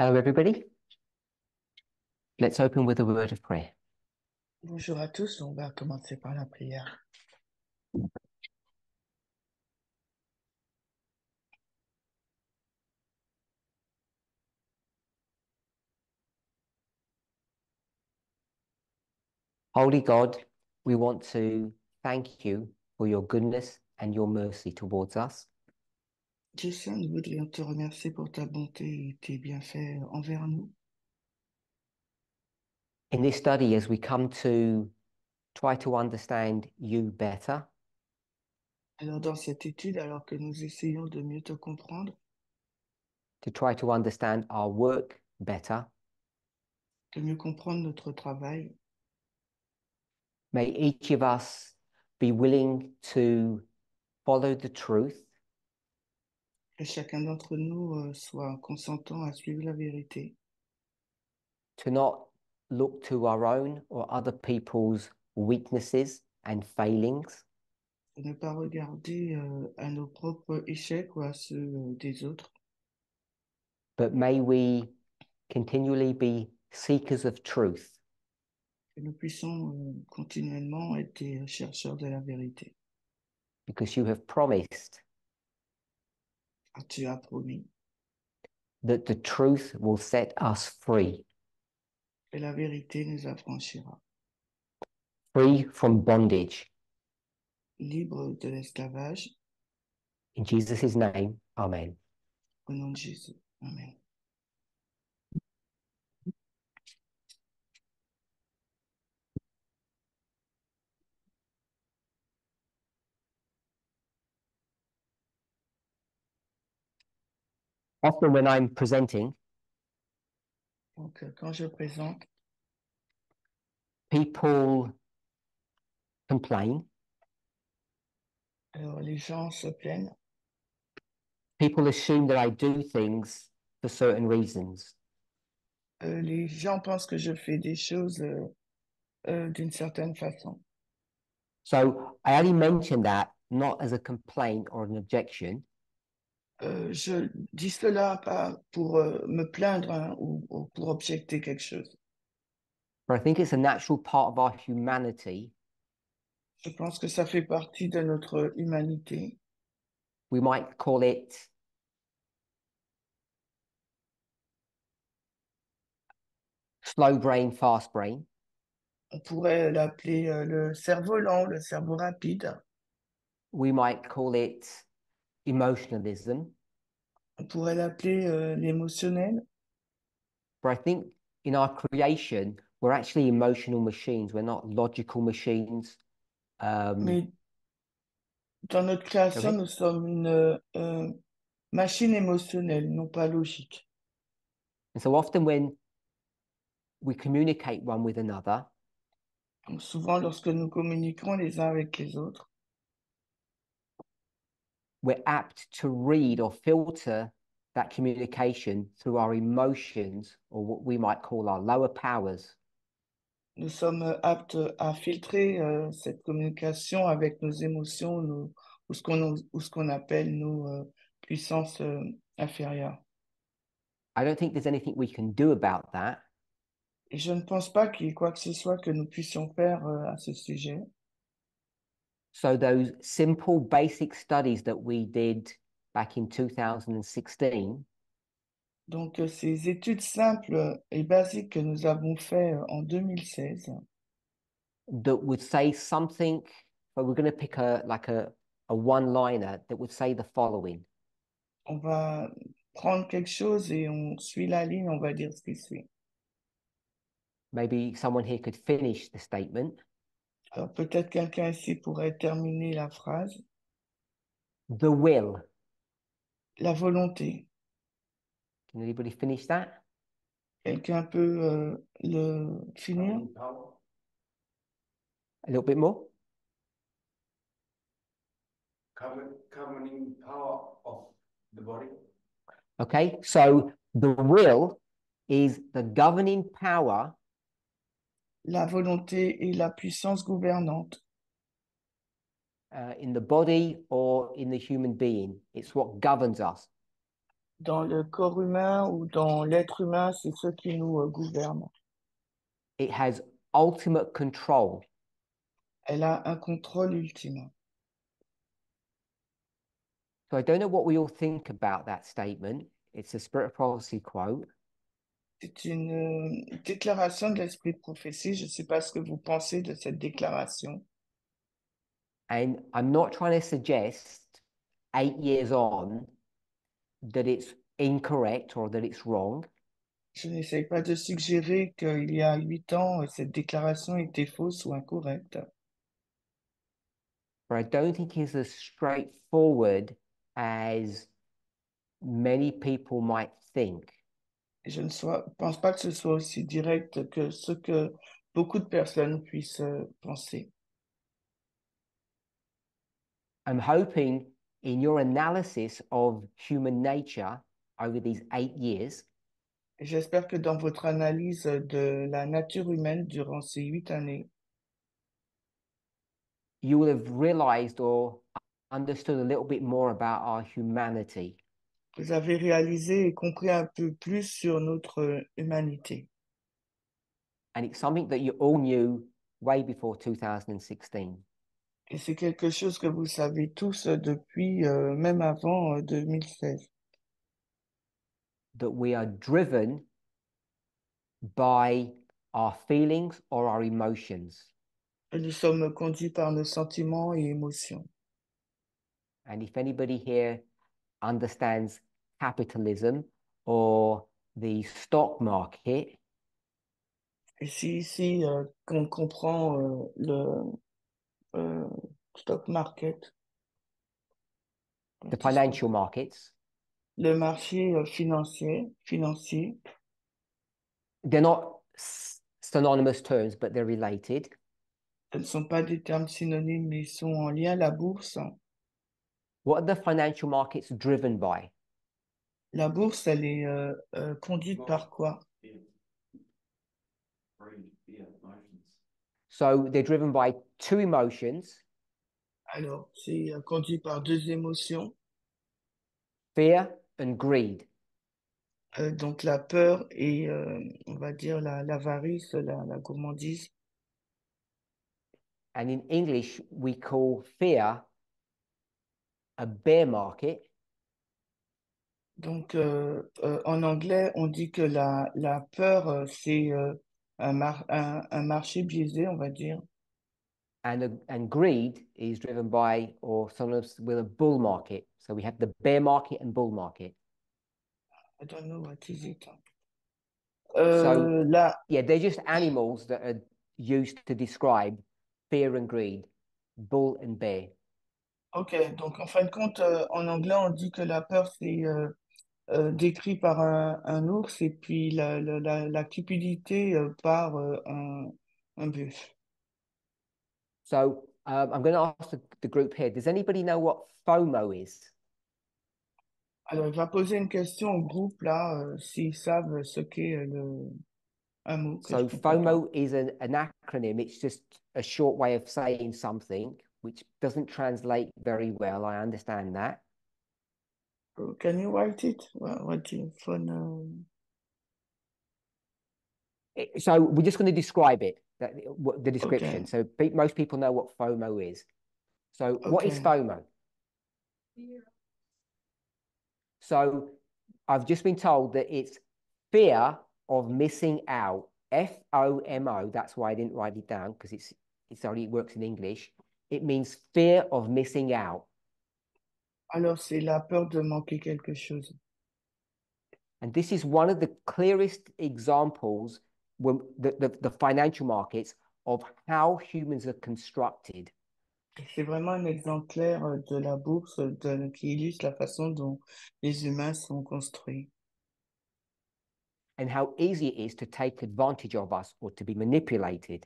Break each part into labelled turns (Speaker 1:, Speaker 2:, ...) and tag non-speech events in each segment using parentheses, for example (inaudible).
Speaker 1: Hello, everybody. Let's open with a word of prayer.
Speaker 2: Bonjour à tous, on va commencer par la prière.
Speaker 1: Holy God, we want to thank you for your goodness and your mercy towards us.
Speaker 2: Saint, nous voudrions te remercier pour ta bonté et tes bienfaits envers nous.
Speaker 1: In this study, as we come to try to understand you better,
Speaker 2: Alors dans cette étude, alors que nous essayons de mieux te comprendre,
Speaker 1: to try to understand our work better,
Speaker 2: de mieux comprendre notre travail,
Speaker 1: may each of us be willing to follow the truth
Speaker 2: que chacun d'entre nous euh, soit consentant à suivre la vérité,
Speaker 1: to not look to our own or other people's weaknesses and failings,
Speaker 2: de ne pas regarder euh, à nos propres échecs ou à ceux euh, des autres,
Speaker 1: but may we continually be seekers of truth,
Speaker 2: que nous puissions euh, continuellement être des chercheurs de la vérité.
Speaker 1: because you have promised
Speaker 2: tu as promis
Speaker 1: that the truth will set us free,
Speaker 2: que la vérité nous affranchira,
Speaker 1: free from bondage.
Speaker 2: libres de l'esclavage,
Speaker 1: In Jesus' name, Amen.
Speaker 2: au nom de Jésus. Amen.
Speaker 1: Often, when I'm presenting,
Speaker 2: Donc, euh, quand je présente,
Speaker 1: people complain,
Speaker 2: alors les gens se plaignent,
Speaker 1: people assume that I do things for certain reasons.
Speaker 2: euh, les gens pensent que je fais des choses euh, euh, d'une certaine façon.
Speaker 1: So I only mention that not as a complaint or an objection,
Speaker 2: Euh, je dis cela pas pour euh, me plaindre hein, ou, ou pour objecter quelque chose.
Speaker 1: but I think it's a natural part of our humanity.
Speaker 2: Je pense que ça fait partie de notre humanité.
Speaker 1: We might call it slow brain, fast brain.
Speaker 2: On pourrait l'appeler euh, le cerveau lent, le cerveau rapide.
Speaker 1: We might call it emotionalism.
Speaker 2: On pourrait l'appeler euh, l'émotionnel.
Speaker 1: But I think in our creation, we're actually emotional machines. We're not logical machines. Um,
Speaker 2: Mais dans notre création, nous sommes une euh, machine émotionnelle, non pas logique.
Speaker 1: and so often when we communicate one with another,
Speaker 2: Donc souvent, lorsque nous communiquons les uns avec les autres,
Speaker 1: we're apt to read or filter that communication through our emotions or what we might call our lower powers.
Speaker 2: nous sommes aptes à filtrer euh, cette communication avec nos émotions nos- ou ce qu'on ou ce qu'on appelle nos euh, puissances euh, inférieures.
Speaker 1: I don't think there's anything we can do about that,
Speaker 2: Et je ne pense pas qu'il y ait quoi que ce soit que nous puissions faire euh, à ce sujet.
Speaker 1: So those simple basic studies that we did back in 2016
Speaker 2: Donc, euh, ces études simples et basiques que nous avons fait en 2016,
Speaker 1: that would say something, but we're going to pick a like a, a one-liner that would say the following.
Speaker 2: on va prendre quelque chose et on suit la ligne, on va dire ce qui suit.
Speaker 1: Maybe someone here could finish the statement.
Speaker 2: Alors, peut-être quelqu'un ici pourrait terminer la phrase.
Speaker 1: The will.
Speaker 2: La volonté.
Speaker 1: Can anybody finish that?
Speaker 2: Quelqu'un peut euh, le finir?
Speaker 1: A little bit more?
Speaker 3: Governing, governing power of the body.
Speaker 1: Okay, so the will is the governing power
Speaker 2: La volonté et la puissance gouvernante
Speaker 1: uh, in the body or in the human being. It's what governs us.
Speaker 2: Dans le corps humain ou dans l'être humain, c'est ce qui nous euh, gouverne.
Speaker 1: It has ultimate control.
Speaker 2: Elle a un contrôle ultime.
Speaker 1: So I don't know what we all think about that statement. It's a Spirit of Prophecy quote.
Speaker 2: C'est une euh, déclaration de l'esprit de prophétie. Je ne sais pas ce que vous pensez de cette déclaration.
Speaker 1: And I'm not trying to suggest eight years on that it's incorrect or that it's wrong.
Speaker 2: Je n'essaye pas de suggérer qu'il y a huit ans, cette déclaration était fausse ou incorrecte.
Speaker 1: but I don't think it's as straightforward as many people might think.
Speaker 2: Je ne sois- pense pas que ce soit aussi direct que ce que beaucoup de personnes puissent penser.
Speaker 1: I'm hoping in your analysis of human nature over these eight years,
Speaker 2: Et J'espère que dans votre analyse de la nature humaine durant ces huit années,
Speaker 1: you will have realized or understood a little bit more about our humanity.
Speaker 2: Vous avez réalisé et compris un peu plus sur notre euh, humanité.
Speaker 1: And it's something that you all knew way before 2016.
Speaker 2: Et c'est quelque chose que vous savez tous euh, depuis euh, même avant euh, 2016.
Speaker 1: that we are driven by our feelings or our emotions.
Speaker 2: Nous sommes conduits par nos sentiments et émotions.
Speaker 1: And if anybody here understands capitalism or the stock market,
Speaker 2: Et si ici, euh, on comprend euh, le euh, stock market,
Speaker 1: the financial markets,
Speaker 2: le marché euh, financier, financier,
Speaker 1: they're not synonymous terms, but they're related.
Speaker 2: ce ne sont pas des termes synonymes, mais ils sont en lien. La bourse,
Speaker 1: What are the financial markets driven by?
Speaker 2: La bourse, elle est euh, euh, conduite par quoi?
Speaker 1: So they're driven by two emotions
Speaker 2: Alors, c'est euh, conduit par deux émotions,
Speaker 1: fear and greed.
Speaker 2: euh, donc la peur et, euh, on va dire, la, l'avarice, la, la gourmandise.
Speaker 1: And in English, we call fear a bear market
Speaker 2: Donc, euh, euh, en anglais, on dit que la, la peur, euh, c'est un, mar- un, un marché biaisé, on va dire.
Speaker 1: and a, and greed is driven by or sometimes with a bull market. So we have the bear market and bull market.
Speaker 2: I don't know what is it. Euh, là,
Speaker 1: Yeah, they're just animals that are used to describe fear and greed, bull and bear.
Speaker 2: ok, donc en fin de compte, euh, en anglais, on dit que la peur, c'est euh, euh, décrit par un, un ours et puis la, la, la, la cupidité euh, par euh, un, un.
Speaker 1: So um, I'm going to ask the, the group here. Does anybody know what FOMO is?
Speaker 2: Alors, il va poser une question au groupe, là, euh, s'ils savent ce qu'est euh, le, un mot
Speaker 1: So. FOMO is an, an acronym. It's just a short way of saying something, which doesn't translate very well. I understand that.
Speaker 2: Can you write it? What, what is phone? um,
Speaker 1: It- So we're just going to describe it, that, what, the description.
Speaker 2: Okay.
Speaker 1: So pe- most people know what FOMO is. So what is
Speaker 2: Okay.
Speaker 1: FOMO? So I've just been told that it's fear of missing out. F O M O. That's why I didn't write it down because it's it's only it works in English. It means fear of missing out.
Speaker 2: Alors, c'est la peur de manquer quelque chose.
Speaker 1: And this is one of the clearest examples when the, the, the financial markets of how humans are constructed.
Speaker 2: Et C'est vraiment un exemple clair euh, de la bourse de- qui illustre la façon dont les humains sont construits
Speaker 1: and how easy it is to take advantage of us or to be manipulated.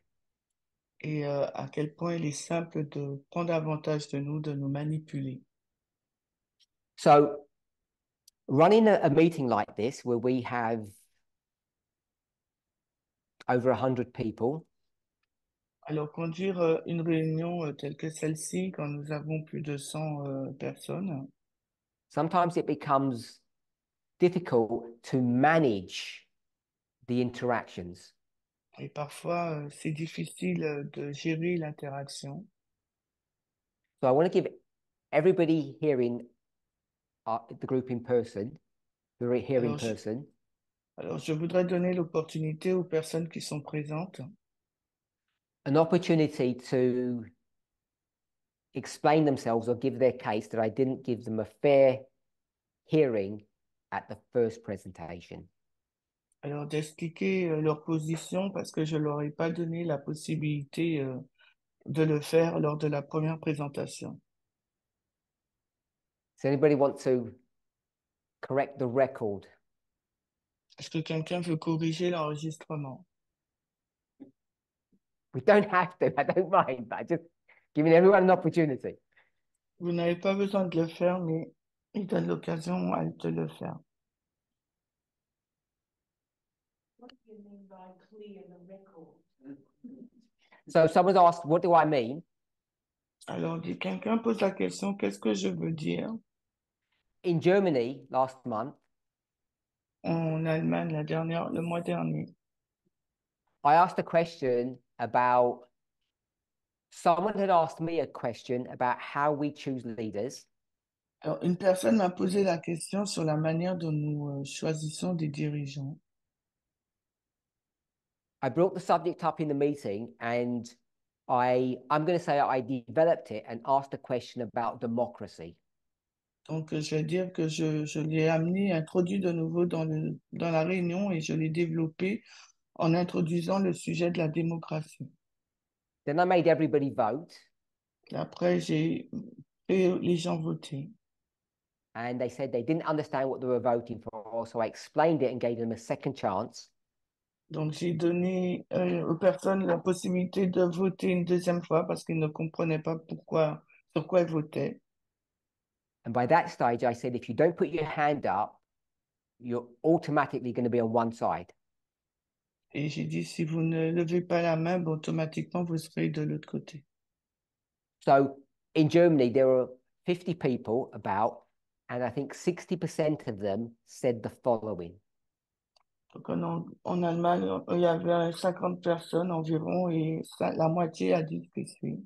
Speaker 2: et euh, à quel point il est simple de prendre avantage de nous, de nous manipuler.
Speaker 1: So, running a, a meeting like this where we have over 100 people,
Speaker 2: Alors, conduire euh, une réunion euh, telle que celle-ci, quand nous avons plus de 100 euh, personnes,
Speaker 1: sometimes it becomes difficult to manage the interactions.
Speaker 2: Et parfois, euh, c'est difficile euh, de gérer l'interaction.
Speaker 1: So I want to give everybody here in uh, the group in person, who are here in
Speaker 2: Alors, je-
Speaker 1: person,
Speaker 2: Alors, je voudrais donner l'opportunité aux personnes qui sont présentes
Speaker 1: an opportunity to explain themselves or give their case that I didn't give them a fair hearing at the first presentation.
Speaker 2: alors d'expliquer euh, leur position parce que je leur ai pas donné la possibilité euh, de le faire lors de la première présentation.
Speaker 1: Does anybody want to correct the record?
Speaker 2: Est-ce que quelqu'un veut corriger l'enregistrement?
Speaker 1: We don't have to, I don't mind, but I just giving everyone an opportunity.
Speaker 2: Vous n'avez pas besoin de le faire, mais il donne l'occasion à de le faire.
Speaker 4: What do you mean by clear the record?
Speaker 1: So someone's asked, what do I mean?
Speaker 2: Alors, quelqu'un pose la question, qu'est-ce que je veux dire?
Speaker 1: In Germany last month, oh,
Speaker 2: En Allemagne, la dernière, le mois dernier,
Speaker 1: I asked a question about someone had asked me a question about how we choose leaders.
Speaker 2: alors, une personne m'a posé la question sur la manière dont nous euh, choisissons des dirigeants.
Speaker 1: I brought the subject up in the meeting and I I'm going to say I developed it and asked a question about democracy.
Speaker 2: Donc, euh, je vais dire que je, je l'ai amené, introduit de nouveau dans le, dans la réunion et je l'ai développé en introduisant le sujet de la démocratie.
Speaker 1: Then I made everybody vote
Speaker 2: Et après, j'ai fait les gens voter.
Speaker 1: and they said they didn't understand what they were voting for. So I explained it and gave them a second chance.
Speaker 2: Donc, j'ai donné euh, aux personnes la possibilité de voter une deuxième fois parce qu'ils ne comprenaient pas pourquoi, sur quoi ils votaient.
Speaker 1: And by that stage, I said, if you don't put your hand up, you're automatically going to be on one side.
Speaker 2: Et j'ai dit, si vous ne levez pas la main, ben, automatiquement, vous serez de l'autre côté.
Speaker 1: So in Germany, there were 50 people about, and I think 60% of them said the following
Speaker 2: Donc, en, en Allemagne, il y avait 50 personnes environ et ça- la moitié a dit ce qui suit.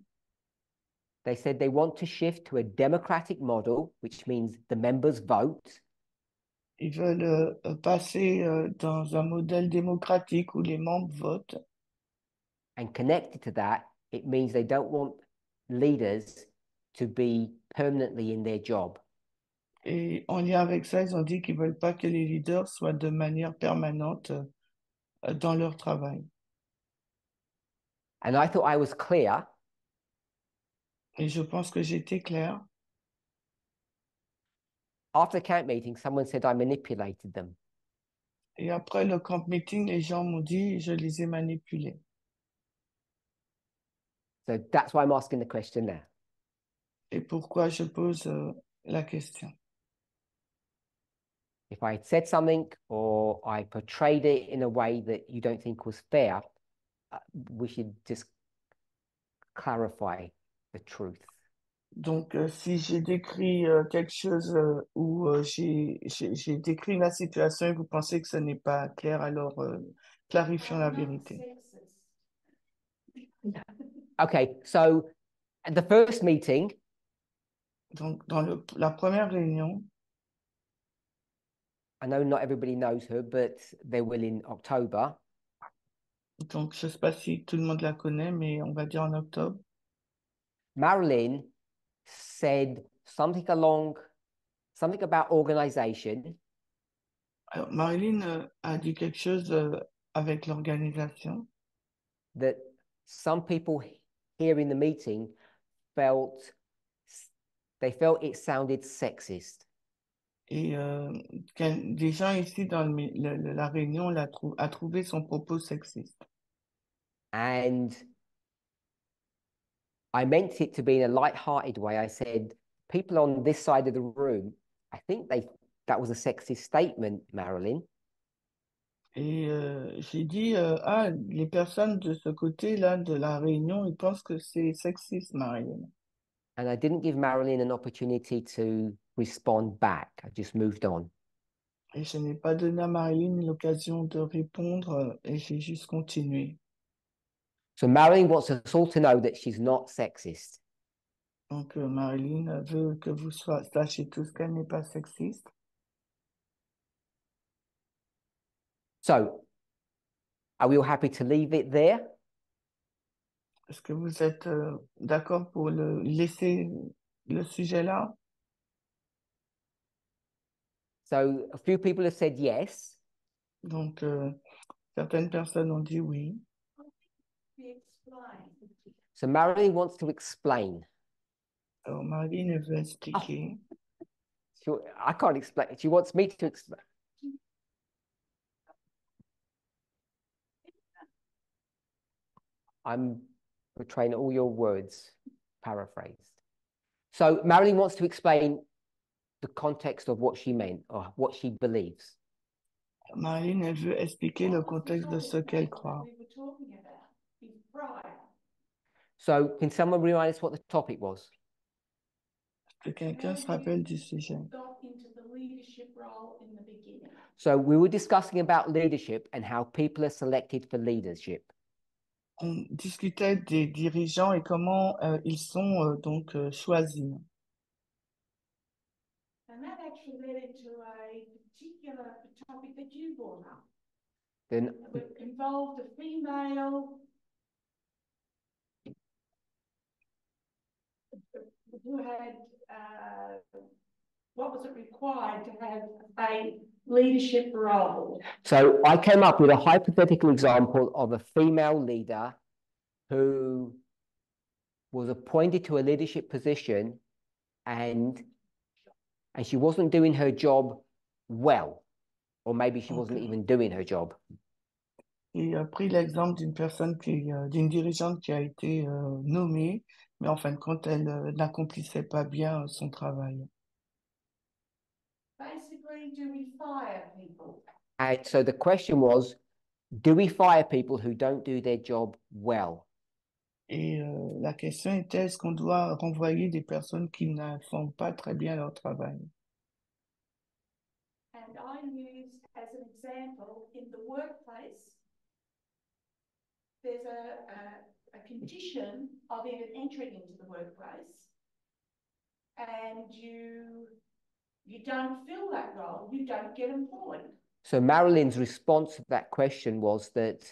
Speaker 1: They said they want to shift to a democratic model, which means the members vote,
Speaker 2: Ils veulent euh, passer euh, dans un modèle démocratique où les membres votent.
Speaker 1: and connected to that, it means they don't want leaders to be permanently in their job.
Speaker 2: Et en lien avec ça, ils ont dit qu'ils veulent pas que les leaders soient de manière permanente euh, dans leur travail.
Speaker 1: And I thought I was clear.
Speaker 2: Et je pense que j'étais claire.
Speaker 1: After the camp meeting, someone said I manipulated them.
Speaker 2: Et après le camp meeting, les gens m'ont dit, je les ai manipulés.
Speaker 1: So that's why I'm asking the question now.
Speaker 2: Et pourquoi je pose euh, la question?
Speaker 1: If I had said something or I portrayed it in a way that you don't think was fair, uh, we should just clarify the truth.
Speaker 2: Donc, euh, si j'ai décrit euh, quelque chose euh, euh, j'ai décrit la situation et vous pensez que ce n'est pas clair, alors clarifions la vérité.
Speaker 1: Okay, so at the first meeting,
Speaker 2: Donc, dans le, la première réunion,
Speaker 1: I know not everybody knows her, but they will in October.
Speaker 2: donc je ne sais pas si tout le monde la connaît, mais on va dire en octobre,
Speaker 1: Marilyn said something along, something about organization,
Speaker 2: alors Marilyn euh, a dit quelque chose euh, avec l'organisation.
Speaker 1: that some people here in the meeting felt they felt it sounded sexist.
Speaker 2: Et euh, des gens ici dans le le- la réunion l'a trou- a trouvé son propos sexiste.
Speaker 1: And I meant it to be in a light-hearted way. I said, people on this side of the room, I think they that was a sexist statement, Marilyn.
Speaker 2: Et euh, j'ai dit, euh, ah, les personnes de ce côté-là de la réunion, ils pensent que c'est sexiste, Marilyn.
Speaker 1: And I didn't give Marilyn an opportunity to respond back. I just moved on.
Speaker 2: Et je n'ai pas donné à Marilyn l'occasion de répondre euh, et j'ai juste continué.
Speaker 1: So Marilyn wants us all to know that she's not sexist.
Speaker 2: Donc, Marilyn veut que vous sachiez tous qu'elle n'est pas sexiste.
Speaker 1: So, are we all happy to leave it there?
Speaker 2: Est-ce que vous êtes euh, d'accord pour le laisser le sujet là?
Speaker 1: So, a few people have said yes.
Speaker 2: Donc, euh, certaines personnes ont dit oui.
Speaker 4: We explain.
Speaker 1: So, Marilyn wants to explain.
Speaker 2: Alors, Marilyn elle veut expliquer.
Speaker 1: She, I can't explain. She wants me to explain. I'm portraying all your words, paraphrased. So Marilyn wants to explain the context of what she meant or what she believes.
Speaker 2: Marilyn, elle veut expliquer le
Speaker 4: What was the
Speaker 2: contexte de ce qu'elle croit.
Speaker 4: We were talking about is prior.
Speaker 1: So can someone remind us what the topic was?
Speaker 2: Que quelqu'un se rappelle du sujet.
Speaker 4: Got into the leadership role in the beginning.
Speaker 1: So we were discussing about leadership and how people are selected for leadership.
Speaker 2: On discutait des dirigeants et comment euh, ils sont euh, donc euh, choisis.
Speaker 4: And that actually led into a particular topic that you brought up.
Speaker 1: Then
Speaker 4: It involved a female who had, uh, what was it required to have a leadership role?
Speaker 1: So I came up with a hypothetical example of a female leader who was appointed to a leadership position and and she wasn't doing her job well, or maybe she wasn't even doing her job.
Speaker 2: Et a pris l'exemple d'une personne qui, euh, d'une dirigeante qui a été euh, nommée, mais en fin de compte, elle euh, n'accomplissait pas bien euh, son travail.
Speaker 4: Basically, do we fire people?
Speaker 1: And so the question was, do we fire people who don't do their job well?
Speaker 2: Et euh, la question était, est-ce qu'on doit renvoyer des personnes qui ne font pas très bien leur travail?
Speaker 4: And I used as an example, in the workplace, there's a, a, a condition of even entering into the workplace. And you, you don't fill that role, you don't get employed.
Speaker 1: So Marilyn's response to that question was that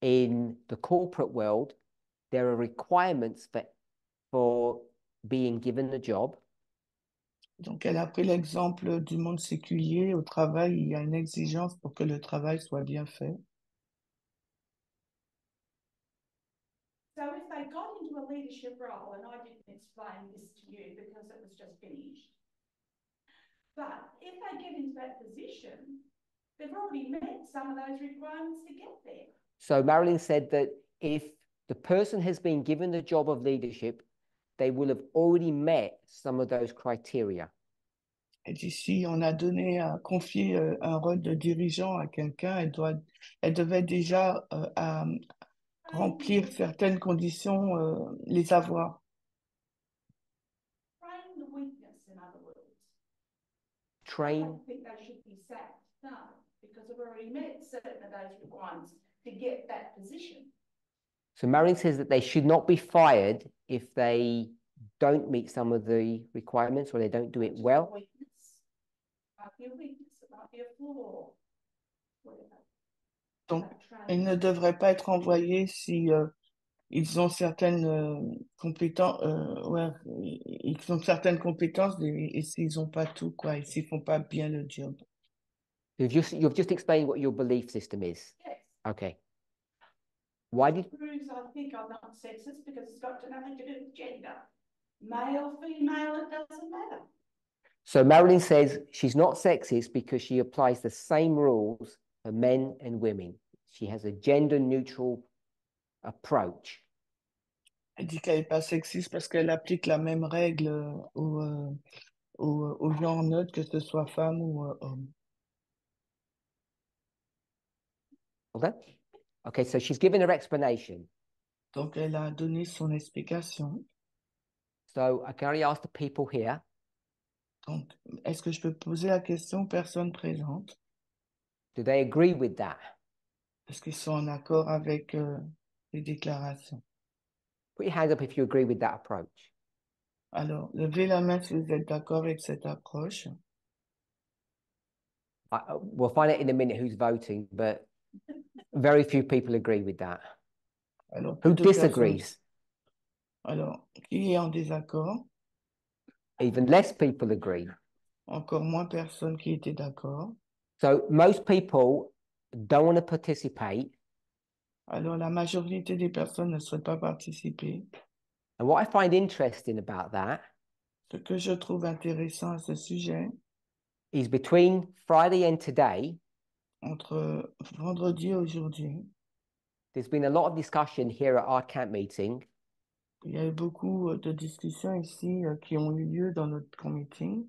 Speaker 1: in the corporate world, there are requirements for, for being given the job.
Speaker 2: Donc, elle a pris l'exemple du monde séculier. Au travail, il y a une exigence pour que le travail soit bien fait.
Speaker 4: So if they got into a leadership role, and I didn't explain this to you because it was just finished. But if they get into that position, they've already met some of those requirements to get there.
Speaker 1: So Marilyn said that if the person has been given the job of leadership, they will have already met some of those criteria.
Speaker 2: Elle dit, si on a donné, à confié euh, un rôle de dirigeant à quelqu'un, elle doit, elle devait déjà euh, à remplir certaines conditions, euh, les avoir.
Speaker 4: Train the weakness, in other words. I
Speaker 1: Train.
Speaker 4: don't think they should be sacked, no, because they've already met certain of those requirements to get that position.
Speaker 1: So Marilyn says that they should not be fired if they don't meet some of the requirements or they don't do it
Speaker 4: Which is a
Speaker 1: well.
Speaker 2: Donc, Ils ne devraient pas être envoyés si euh, ils ont certaines euh, compétences, euh, ouais, ils ont certaines compétences et, et s'ils n'ont pas tout, quoi, et s'ils font pas bien le job.
Speaker 1: You've just you've just explained what your belief system is.
Speaker 4: Yes.
Speaker 1: Okay. Why did
Speaker 4: proves I think I'm not sexist because it's got nothing to do with gender. Male, female, it doesn't matter.
Speaker 1: so Marilyn says she's not sexist because she applies the same rules for men and women. She has a gender neutral approach.
Speaker 2: Elle dit qu'elle n'est pas sexiste parce qu'elle applique la même règle euh, aux, euh, aux, aux gens neutres, que ce soit femme ou euh, homme.
Speaker 1: Okay. Okay, so she's given her explanation.
Speaker 2: Donc, elle a donné son explication.
Speaker 1: So I can only ask the people here.
Speaker 2: Donc, est-ce que je peux poser la question aux personnes présentes?
Speaker 1: Do they agree with that?
Speaker 2: Est-ce qu'ils sont en accord avec euh, les déclarations?
Speaker 1: Put your hands up if you agree with that approach.
Speaker 2: Alors, levez la main si vous êtes d'accord avec cette approche.
Speaker 1: I, uh, we'll find out in a minute who's voting, but very few people agree with that.
Speaker 2: Alors,
Speaker 1: Who disagrees?
Speaker 2: Alors, qui est en désaccord?
Speaker 1: Even less people agree.
Speaker 2: Encore moins personnes qui étaient d'accord.
Speaker 1: So most people don't want to participate.
Speaker 2: Alors, la majorité des personnes ne souhaitent pas participer.
Speaker 1: And what I find interesting about that
Speaker 2: Ce que je trouve intéressant à ce sujet,
Speaker 1: is between Friday and today,
Speaker 2: entre vendredi et aujourd'hui,
Speaker 1: there's been a lot of discussion here at our camp meeting
Speaker 2: il y a eu beaucoup euh, de discussions ici euh, qui ont eu lieu dans notre camp meeting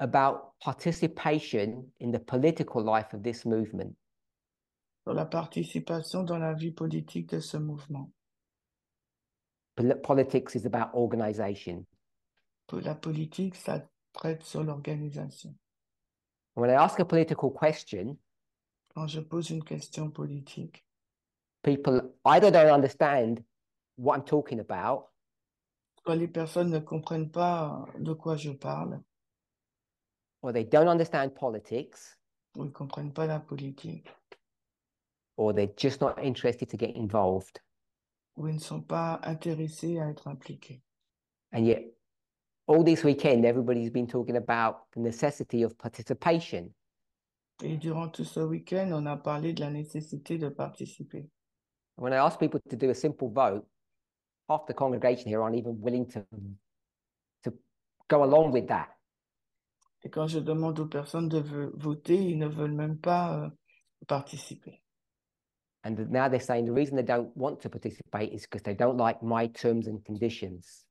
Speaker 1: about participation in the political life of this movement.
Speaker 2: Sur la participation dans la vie politique de ce mouvement.
Speaker 1: Pol- Politics is about organization.
Speaker 2: Pour La politique, ça traite sur l'organisation.
Speaker 1: When I ask a political question,
Speaker 2: Quand je pose une question politique,
Speaker 1: people either don't understand what I'm talking about
Speaker 2: soit les personnes ne comprennent pas de quoi je parle,
Speaker 1: or they don't understand politics
Speaker 2: ou ils ne comprennent pas la politique,
Speaker 1: or they're just not interested to get involved.
Speaker 2: ou ils ne sont pas intéressés à être impliqués.
Speaker 1: And yet, all this weekend, everybody's been talking about the necessity of participation.
Speaker 2: Et durant tout ce week-end, on a parlé de la nécessité de participer.
Speaker 1: When I ask people to do a simple vote, half the congregation here aren't even willing to, to go along with that.
Speaker 2: Et quand je demande aux personnes de voter, ils ne veulent même pas euh, participer.
Speaker 1: And now they're saying the reason they don't want to participate is because they don't like my terms and conditions.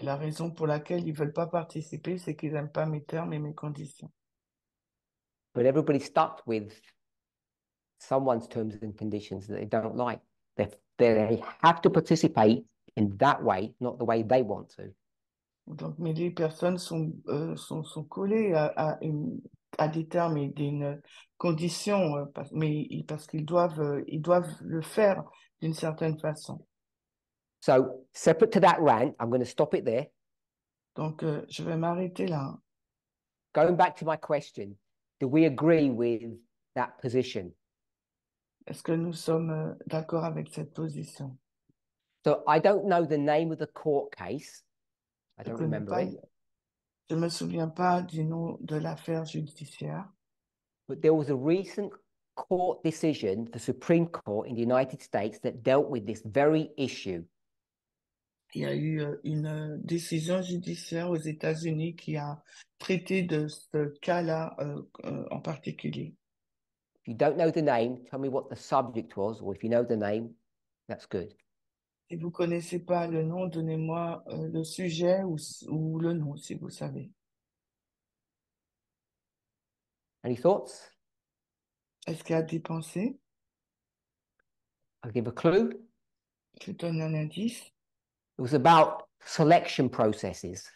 Speaker 2: La raison pour laquelle ils veulent pas participer, c'est qu'ils n'aiment pas mes termes et mes conditions.
Speaker 1: But everybody's stuck with someone's terms and conditions that they don't like. They, they have to participate in that way, not the way they want to.
Speaker 2: Donc, mais les personnes sont, euh, sont, sont collées à, à, une- à des termes et des une conditions, euh, mais parce qu'ils doivent, euh, ils doivent le faire d'une certaine façon.
Speaker 1: So, separate to that rant, I'm going to stop it there.
Speaker 2: Donc, euh, je vais m'arrêter là.
Speaker 1: Going back to my question, do we agree with that position?
Speaker 2: Est-ce que nous sommes d'accord avec cette position?
Speaker 1: So, I don't know the name of the court case. I don't remember
Speaker 2: pas,
Speaker 1: it,
Speaker 2: je me souviens pas du nom de l'affaire judiciaire,
Speaker 1: but there was a recent court decision, the Supreme Court in the United States, that dealt with this very issue.
Speaker 2: il y a eu euh, une euh, décision judiciaire aux États-Unis qui a traité de ce cas-là euh, euh, en particulier.
Speaker 1: If you don't know the name, tell me what the subject was, or if you know the name, that's good.
Speaker 2: Si vous connaissez pas le nom, donnez-moi euh, le sujet ou, ou le nom, si vous savez.
Speaker 1: Any thoughts?
Speaker 2: Est-ce qu'il y a des pensées?
Speaker 1: I'll give a clue.
Speaker 2: Je donne un indice.
Speaker 1: It was about selection processes.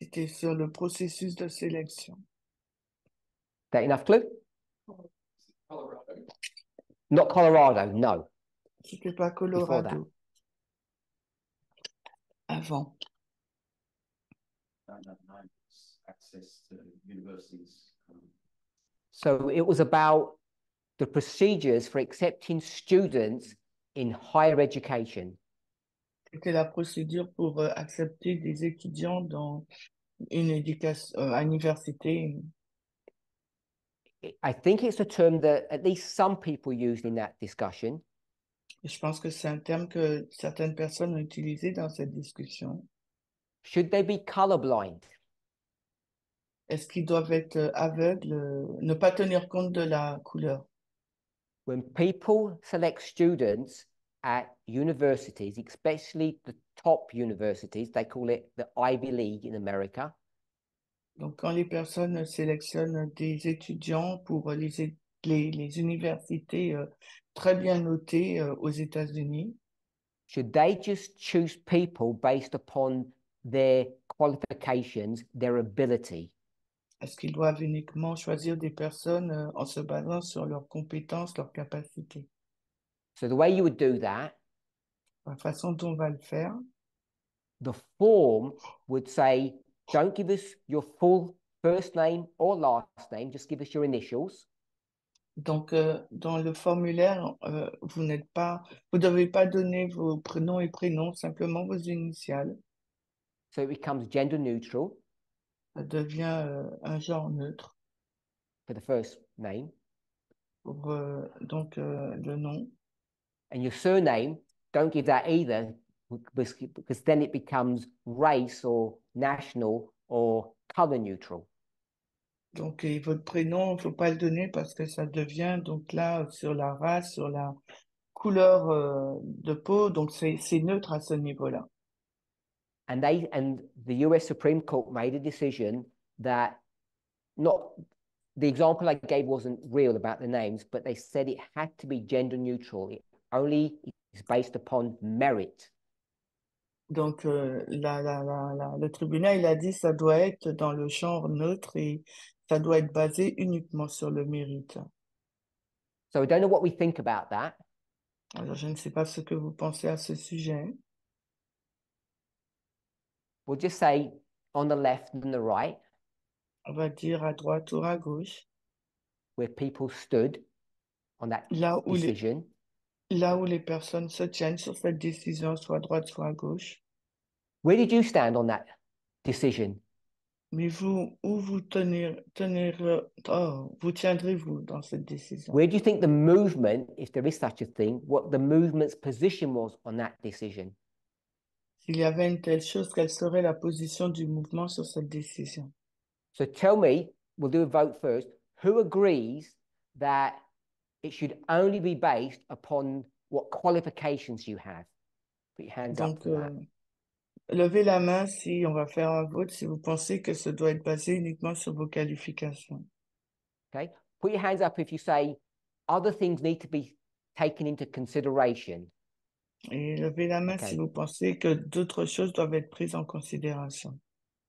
Speaker 2: C'était sur le processus de sélection.
Speaker 1: That enough clue?
Speaker 3: Colorado.
Speaker 1: Not Colorado, no.
Speaker 2: C'était pas
Speaker 1: that.
Speaker 2: Colorado. Avant.
Speaker 3: don't have no access to universities. um,
Speaker 1: So it was about the procedures for accepting students in higher education.
Speaker 2: C'était la procédure pour euh, accepter des étudiants dans une éducation, euh, à l'université.
Speaker 1: I- I think it's a term that at least some people used in that discussion.
Speaker 2: Et Je pense que c'est un terme que certaines personnes ont utilisé dans cette discussion.
Speaker 1: Should they be colorblind?
Speaker 2: Est-ce qu'ils doivent être euh, aveugles, euh, ne pas tenir compte de la couleur?
Speaker 1: When people select students at universities, especially the top universities, they call it the Ivy League in America,
Speaker 2: Donc, quand les personnes sélectionnent des étudiants pour les, les, les universités euh, très bien notées euh, aux États-Unis,
Speaker 1: should they just choose people based upon their qualifications, their ability?
Speaker 2: Est-ce qu'ils doivent uniquement choisir des personnes euh, en se basant sur leurs compétences, leurs capacités?
Speaker 1: So the way you would do that,
Speaker 2: La façon dont on va le faire,
Speaker 1: the form would say, don't give us your full first name or last name, just give us your initials.
Speaker 2: Donc euh, dans le formulaire, euh, vous n'êtes pas, vous ne devez pas donner vos prénoms et prénoms, simplement vos initiales.
Speaker 1: So it becomes gender neutral
Speaker 2: Ça devient euh, un genre neutre
Speaker 1: for the first name.
Speaker 2: pour euh, donc euh, le nom.
Speaker 1: And your surname, don't give that either, because because then it becomes race or national or color neutral.
Speaker 2: Donc, et votre prénom, il ne faut pas le donner parce que ça devient donc là sur la race, sur la couleur euh, de peau, donc c'est neutre à ce niveau-là.
Speaker 1: And they and the US Supreme Court made a decision that not the example I gave wasn't real about the names, but they said it had to be gender neutral. It only is based upon merit.
Speaker 2: Donc, euh, la, la, la, la- le tribunal, il a dit ça doit être dans le genre neutre et ça doit être basé uniquement sur le mérite.
Speaker 1: So I don't know what we think about that,
Speaker 2: Alors, je ne sais pas ce que vous pensez à ce sujet.
Speaker 1: we'll just say on the left and the right,
Speaker 2: On va dire à droite ou à gauche,
Speaker 1: where people stood on that
Speaker 2: là où les,
Speaker 1: decision.
Speaker 2: là où les personnes se tiennent sur cette décision, soit à droite, soit à gauche.
Speaker 1: Where did you stand on that decision?
Speaker 2: Mais vous, où vous tenir, tenir, oh, vous tiendrez-vous dans cette décision?
Speaker 1: Where do you think the movement, if there is such a thing, what the movement's position was on that decision?
Speaker 2: S'il y avait une telle chose, quelle serait la position du mouvement sur cette décision?
Speaker 1: So tell me, we'll do a vote first. Who agrees that it should only be based upon what qualifications you have? Put your hands up
Speaker 2: Donc,
Speaker 1: that.
Speaker 2: euh, levez la main si on va faire un vote, si vous pensez que ce doit être basé uniquement sur vos qualifications.
Speaker 1: Okay? Put your hands up if you say other things need to be taken into consideration.
Speaker 2: Et levez la main si vous pensez que d'autres choses doivent être prises en considération.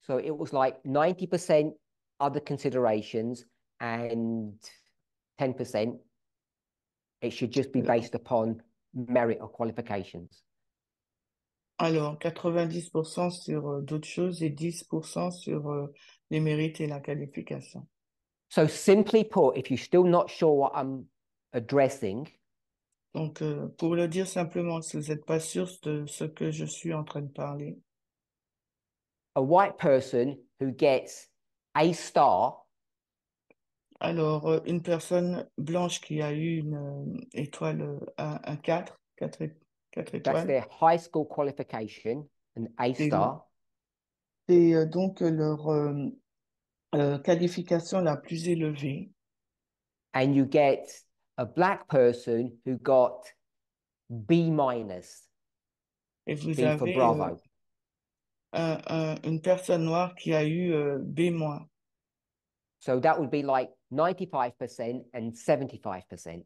Speaker 1: So it was like 90% other considerations and 10% it should just be
Speaker 2: Yeah.
Speaker 1: based upon merit or qualifications.
Speaker 2: Alors, 90% sur euh, d'autres choses et 10% sur euh, les mérites et la qualification.
Speaker 1: So simply put, if you're still not sure what I'm addressing,
Speaker 2: Donc, euh, pour le dire simplement, si vous n'êtes pas sûr de ce que je suis en train de parler,
Speaker 1: a white person who gets a star
Speaker 2: alors une personne blanche qui a eu une euh, étoile, un, un 4, 4, é- quatre
Speaker 1: that's their high school qualification, an A star, euh,
Speaker 2: c'est euh, donc euh, leur euh, euh, qualification la plus élevée.
Speaker 1: and you get a black person who got B minus,
Speaker 2: Et vous
Speaker 1: B for
Speaker 2: avez euh, un- un- une personne noire qui a eu euh, B-.
Speaker 1: So that would be like 95% and 75%.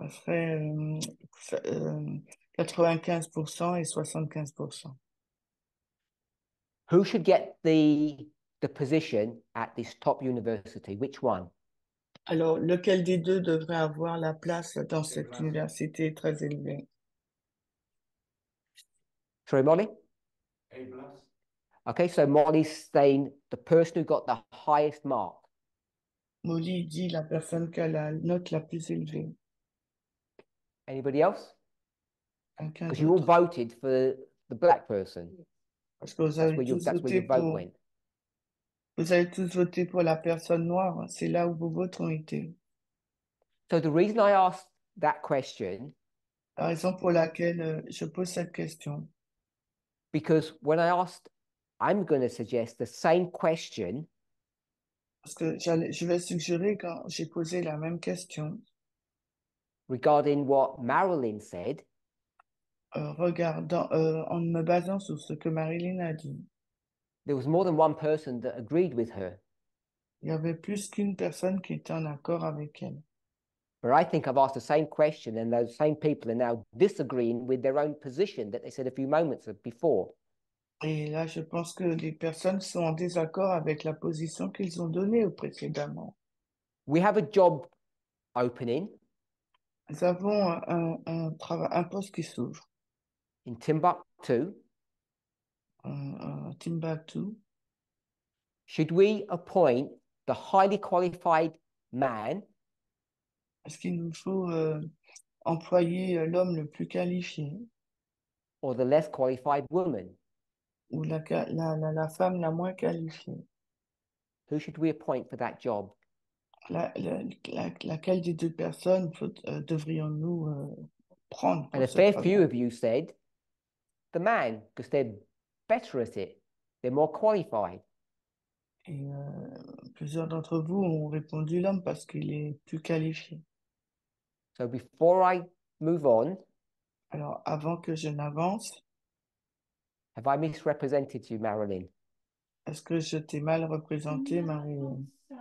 Speaker 2: Ça serait euh, ça- euh, 95% et 75%.
Speaker 1: Who should get the the position at this top university? Which one?
Speaker 2: Alors, lequel des deux devrait avoir la place dans cette université très élevée?
Speaker 1: Sorry, Molly?
Speaker 3: A plus.
Speaker 1: Okay, so Molly's saying the person who got the highest mark.
Speaker 2: Molly dit la personne qui a la note la plus élevée.
Speaker 1: Anybody else?
Speaker 2: Quelqu'un
Speaker 1: Because you all voted for the black person.
Speaker 2: Que vous
Speaker 1: That's where, your,
Speaker 2: tous
Speaker 1: that's where your vote
Speaker 2: pour,
Speaker 1: went.
Speaker 2: vous avez tous voté pour la personne noire. C'est là où vos votes ont été.
Speaker 1: So the reason I asked that question,
Speaker 2: La raison pour laquelle euh, je pose cette question,
Speaker 1: because when I asked, I'm going to suggest the same question
Speaker 2: parce que je vais suggérer quand j'ai posé la même question,
Speaker 1: regarding what Marilyn said,
Speaker 2: regardant, euh, en me basant sur ce que Marilyn a dit.
Speaker 1: there was more than one person that agreed with her.
Speaker 2: Il y avait plus qu'une personne qui était en accord avec elle.
Speaker 1: But I think I've asked the same question, and those same people are now disagreeing with their own position that they said a few moments before.
Speaker 2: Et là, je pense que les personnes sont en désaccord avec la position qu'ils ont donnée précédemment.
Speaker 1: We have a job opening
Speaker 2: Nous avons un, un, un un poste qui s'ouvre,
Speaker 1: in Timbuktu.
Speaker 2: un, un Timbuktu.
Speaker 1: Should we appoint the highly qualified man?
Speaker 2: Est-ce qu'il nous faut euh, employer euh, l'homme le plus qualifié?
Speaker 1: Or the less qualified woman?
Speaker 2: ou la, la, la, la femme la moins qualifiée?
Speaker 1: Who should we appoint for that job?
Speaker 2: La, la- la- laquelle des deux personnes euh, devrions-nous euh, prendre
Speaker 1: And a fair few of you said the man, because they're better at it, they're more qualified.
Speaker 2: Et euh, plusieurs d'entre vous ont répondu l'homme parce qu'il est plus qualifié.
Speaker 1: So before I move on,
Speaker 2: Alors, avant que je n'avance,
Speaker 1: have I misrepresented you, Marilyn?
Speaker 2: est-ce que je t'ai mal représenté,
Speaker 4: I say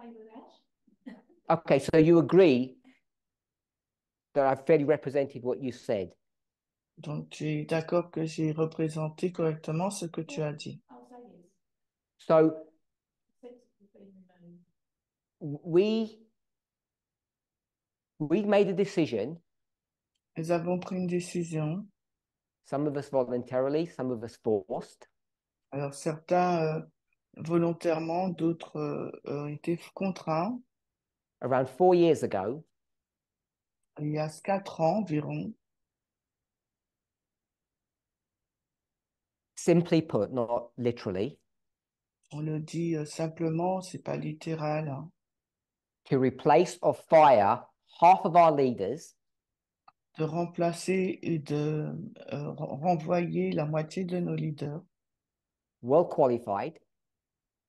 Speaker 4: that.
Speaker 1: Okay, so you agree that I've fairly represented what you said.
Speaker 2: Donc, tu es d'accord que j'ai représenté correctement ce que tu as dit?
Speaker 1: So we we made a decision,
Speaker 2: Nous avons pris une décision.
Speaker 1: some of us voluntarily, some of us forced,
Speaker 2: Alors, certains euh, volontairement, d'autres euh, ont été contraints.
Speaker 1: around four years ago
Speaker 2: Il y a quatre ans environ,
Speaker 1: simply put, not literally,
Speaker 2: on le dit euh, simplement, c'est pas littéral, hein,
Speaker 1: to replace or fire half of our leaders.
Speaker 2: De remplacer et de euh, ren- renvoyer la moitié de nos leaders.
Speaker 1: Well qualified,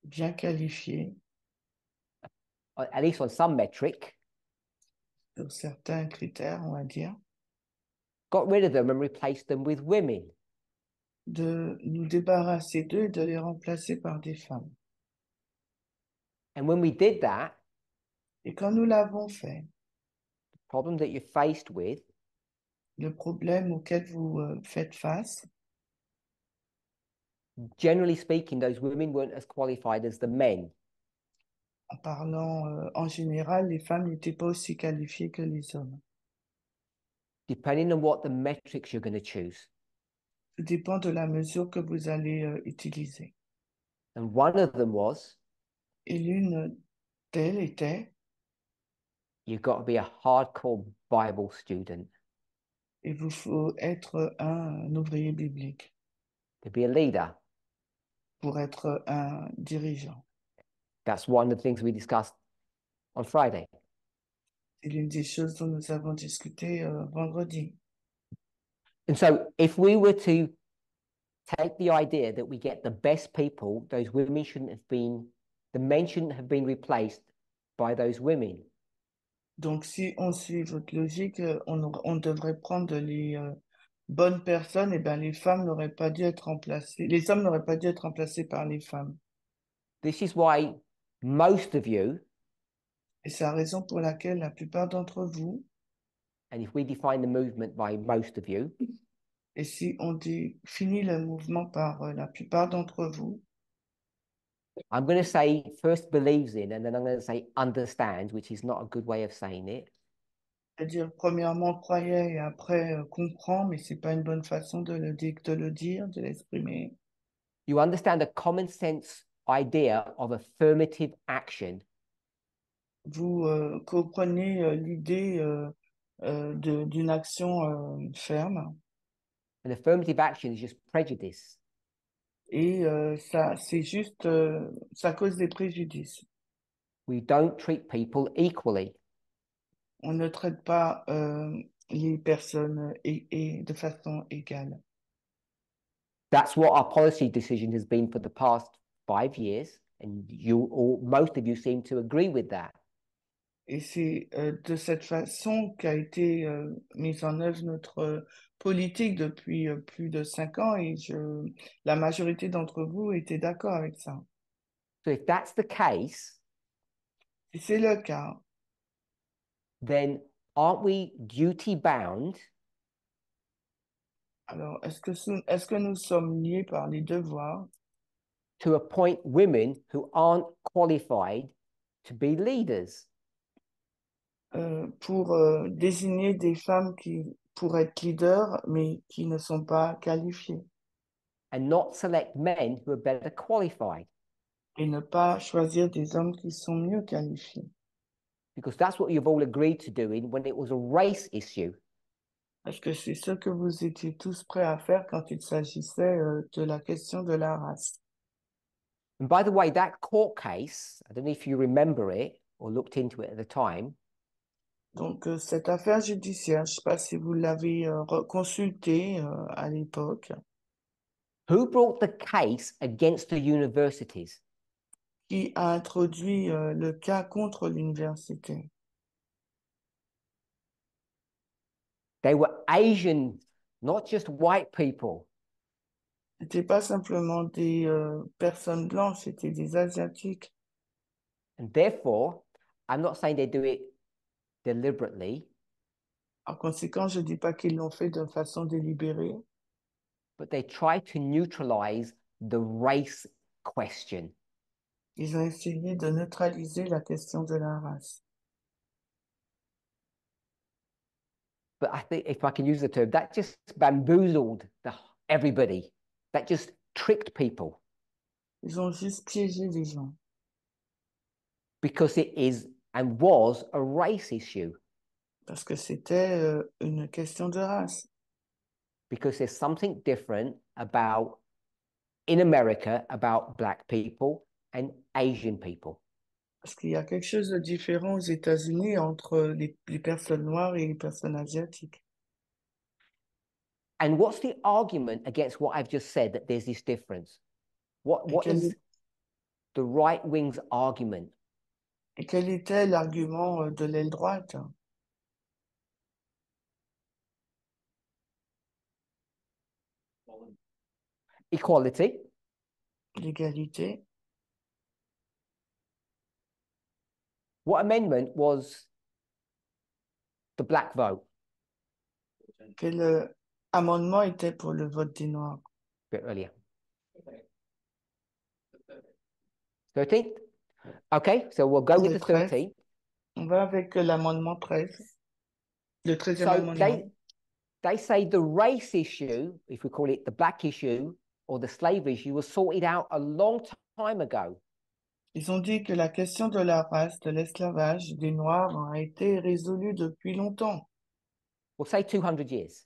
Speaker 2: bien qualifiés
Speaker 1: at least on some metric,
Speaker 2: sur certains critères, on va dire,
Speaker 1: got rid of them and replaced them with women.
Speaker 2: De nous débarrasser d'eux et de les remplacer par des femmes.
Speaker 1: And when we did that,
Speaker 2: Et quand nous l'avons fait,
Speaker 1: the problem that you're faced with
Speaker 2: le problème auquel vous euh, faites face,
Speaker 1: generally speaking, those women weren't as qualified as the men.
Speaker 2: en parlant euh, en général, les femmes n'étaient pas aussi qualifiées que les hommes.
Speaker 1: Depending on what the metrics you're going to choose.
Speaker 2: Dépend de la mesure que vous allez euh, utiliser.
Speaker 1: And one of them was
Speaker 2: Et l'une d'elles était,
Speaker 1: you've got to be a hardcore Bible student
Speaker 2: il vous faut être un ouvrier biblique
Speaker 1: to be a leader.
Speaker 2: pour être un dirigeant.
Speaker 1: That's one of the things we discussed on Friday.
Speaker 2: C'est l'une des choses dont nous avons discuté euh, vendredi.
Speaker 1: And so, if we were to take the idea that we get the best people, those women shouldn't have been, the men shouldn't have been replaced by those women.
Speaker 2: Donc, si on suit votre logique, euh, on, devrait prendre les euh, bonnes personnes, et bien les femmes n'auraient pas dû être remplacées, les hommes n'auraient pas dû être remplacés par les femmes.
Speaker 1: This is why most of you,
Speaker 2: Et c'est la raison pour laquelle la plupart d'entre vous,
Speaker 1: and if we define the movement by most of you,
Speaker 2: et si on définit le mouvement par euh, la plupart d'entre vous,
Speaker 1: I'm going to say first believes in, and then I'm going to say understands, which is not a good way of saying it.
Speaker 2: c'est-à-dire premièrement croyait et après euh, comprend, mais c'est pas une bonne façon de le, di- de le dire, de l'exprimer.
Speaker 1: You understand a common sense idea of affirmative action
Speaker 2: Vous euh, comprenez euh, l'idée euh, d'une action euh, ferme.
Speaker 1: And affirmative action is just prejudice.
Speaker 2: Et euh, ça, c'est juste, euh, ça cause des préjudices.
Speaker 1: We don't treat people equally.
Speaker 2: On ne traite pas euh, les personnes et, et de façon égale.
Speaker 1: That's what our policy decision has been for the past five years. And you all, most of you seem to agree with that.
Speaker 2: Et c'est euh, de cette façon qu'a été euh, mise en œuvre notre euh, politique depuis euh, plus de cinq ans et je, la majorité d'entre vous était d'accord avec ça.
Speaker 1: So if that's the case,
Speaker 2: Si c'est le cas,
Speaker 1: then aren't we duty bound
Speaker 2: Alors, est-ce que, ce- est-ce que nous sommes liés par les devoirs
Speaker 1: to appoint women who aren't qualified to be leaders?
Speaker 2: Euh, pour euh, désigner des femmes qui pour être leaders, mais qui ne sont pas qualifiées
Speaker 1: and not select men who are better qualified
Speaker 2: et ne pas choisir des hommes qui sont mieux qualifiés.
Speaker 1: because that's what you've all agreed to doing when it was a race issue.
Speaker 2: Parce que c'est ce que vous étiez tous prêts à faire quand il s'agissait euh, de la question de la race.
Speaker 1: And by the way, that court case, I don't know if you remember it or looked into it at the time,
Speaker 2: Donc, euh, cette affaire judiciaire, je ne sais pas si vous l'avez euh, consultée euh, à l'époque,
Speaker 1: who brought the case against the universities?
Speaker 2: qui a introduit le cas contre l'université?
Speaker 1: They were Asian, not just white people.
Speaker 2: C'était pas simplement des euh, personnes blanches, c'était des Asiatiques.
Speaker 1: And therefore, I'm not saying they do it deliberately,
Speaker 2: En conséquent, je ne dis pas qu'ils l'ont fait de façon délibérée,
Speaker 1: but they try to neutralize the race question.
Speaker 2: ils ont essayé de neutraliser la question de la race.
Speaker 1: But I think if I can use the term, that just bamboozled the, everybody. That just tricked people
Speaker 2: Ils ont juste piégé les gens
Speaker 1: because it is and was a race issue.
Speaker 2: parce que c'était euh, une question de race.
Speaker 1: Because there's something different about in America about black people and Asian people.
Speaker 2: Parce qu'il y a quelque chose de différent aux États-Unis entre les, les personnes noires et les personnes asiatiques.
Speaker 1: And what's the argument against what I've just said that there's this difference? What what is the right wing's argument?
Speaker 2: Et quel était l'argument euh, de l'aile droite?
Speaker 1: Equality.
Speaker 2: L'égalité.
Speaker 1: What amendment was the black vote?
Speaker 2: Quel euh, amendement était pour le vote des Noirs?
Speaker 1: A bit earlier. 13th? Okay, so we'll go with the
Speaker 2: 13.
Speaker 1: 13th.
Speaker 2: On va avec euh, l'amendement 13. Le 13e
Speaker 1: So
Speaker 2: amendement.
Speaker 1: they, they say the race issue, if we call it the black issue or the slave issue, was sorted out a long time ago.
Speaker 2: Ils ont dit que la question de la race, de l'esclavage des Noirs a été résolue depuis longtemps.
Speaker 1: We'll say 200 years.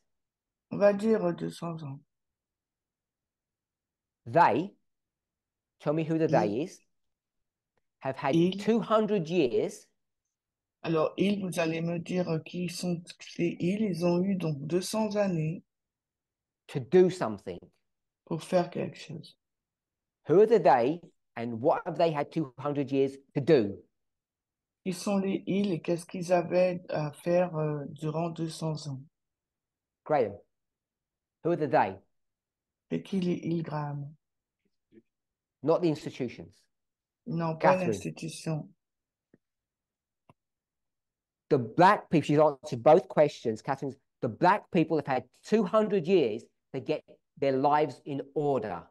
Speaker 2: On va dire 200 ans.
Speaker 1: They, tell me who the they is, have had
Speaker 2: Ils.
Speaker 1: 200 years
Speaker 2: Alors, ils, vous allez me dire euh, qui sont ces ils. Ils ont eu donc 200 années
Speaker 1: to do something.
Speaker 2: pour faire quelque chose.
Speaker 1: Who are the they and what have they had 200 years to do?
Speaker 2: Qui sont les ils et qu'est-ce qu'ils avaient à faire euh, durant 200 ans?
Speaker 1: Graham, who are the they?
Speaker 2: C'est qui les ils, Graham?
Speaker 1: Not the institutions.
Speaker 2: Non, pas
Speaker 1: Catherine.
Speaker 2: l'institution.
Speaker 1: The black people, she's answered both questions. Catherine's, the black people have had 200 years to get their lives in order.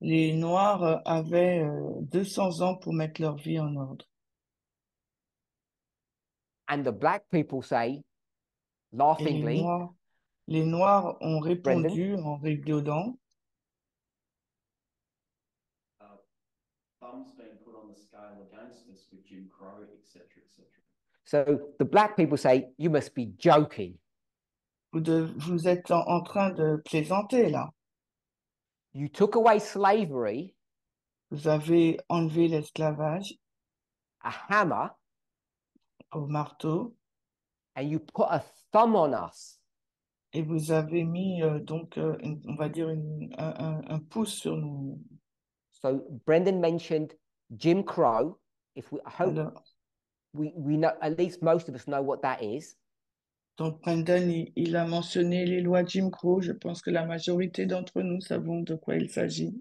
Speaker 2: Les Noirs avaient euh, 200 ans pour mettre leur vie en ordre.
Speaker 1: And the black people say,
Speaker 2: Et les
Speaker 1: laughingly,
Speaker 2: Noirs, les Noirs ont répondu en rigolant,
Speaker 5: with Jim Crow, etc., etc.
Speaker 1: so the black people say, you must be joking.
Speaker 2: vous, de- vous êtes en, en train de plaisanter là.
Speaker 1: You took away slavery,
Speaker 2: Vous avez enlevé l'esclavage
Speaker 1: a hammer,
Speaker 2: au marteau
Speaker 1: and you put a thumb on us.
Speaker 2: et vous avez mis euh, donc, euh, une- on va dire, une- un, un- un pouce sur nous.
Speaker 1: So Brendan mentioned Jim Crow. If we I hope
Speaker 2: Alors,
Speaker 1: we, we know at least most of us know what that is.
Speaker 2: donc, Brendan, il, il a mentionné les lois Jim Crow. Je pense que la majorité d'entre nous savons de quoi il s'agit.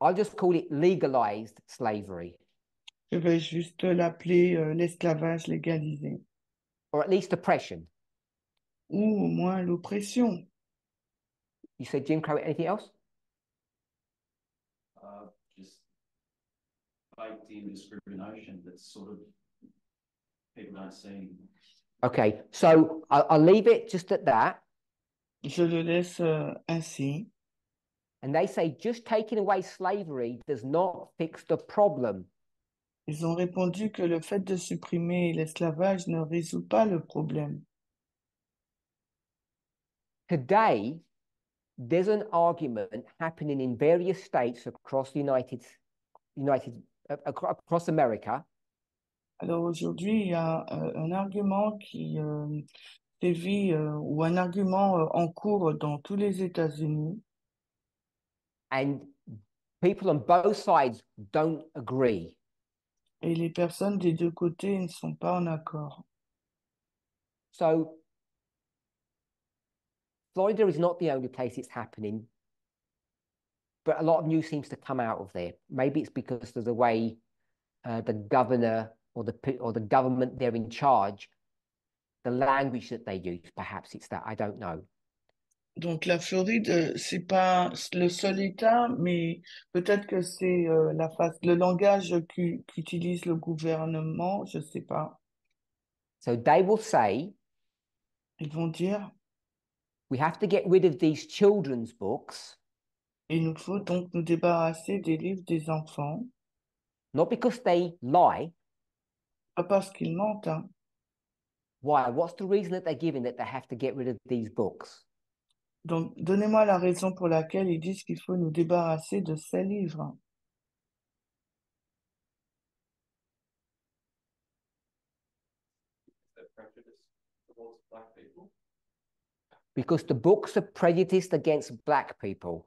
Speaker 1: I'll just call it legalized slavery,
Speaker 2: Je vais juste l'appeler euh, l'esclavage légalisé
Speaker 1: or at least oppression.
Speaker 2: ou au moins l'oppression.
Speaker 1: You said Jim Crow. Anything else?
Speaker 5: Baked in discrimination that's sort of people don't see.
Speaker 1: Okay, so I'll, I'll leave it just at that.
Speaker 2: Je le laisse ainsi.
Speaker 1: And they say just taking away slavery does not fix the problem.
Speaker 2: Ils ont répondu que le fait de supprimer l'esclavage ne résout pas le problème.
Speaker 1: Today, there's an argument happening in various states across the United, United, acro- across America
Speaker 2: Alors aujourd'hui, il y a euh, un argument qui euh, sévit euh, ou un argument euh, en cours dans tous les États-Unis
Speaker 1: and people on both sides don't agree.
Speaker 2: et les personnes des deux côtés ne sont pas en accord.
Speaker 1: So Florida is not the only place it's happening, but a lot of news seems to come out of there. Maybe it's because of the way uh, the governor or the or the government they're in charge, the language that they use. Perhaps it's that I don't know.
Speaker 2: Donc la Floride, euh, c'est pas le seul État, mais peut-être que c'est euh, la face, le langage qu'u- qu'utilise le gouvernement, je sais pas.
Speaker 1: So they will say
Speaker 2: Ils vont dire,
Speaker 1: we have to get rid of these children's books,
Speaker 2: il nous faut donc nous débarrasser des livres des enfants,
Speaker 1: not because they lie.
Speaker 2: pas parce qu'ils mentent, hein.
Speaker 1: Why? What's the reason that they're giving that they have to get rid of these books?
Speaker 2: Donc donnez-moi la raison pour laquelle ils disent qu'il faut nous débarrasser de ces livres.
Speaker 5: They're prejudiced towards black people?
Speaker 1: Because the books are prejudiced against black people.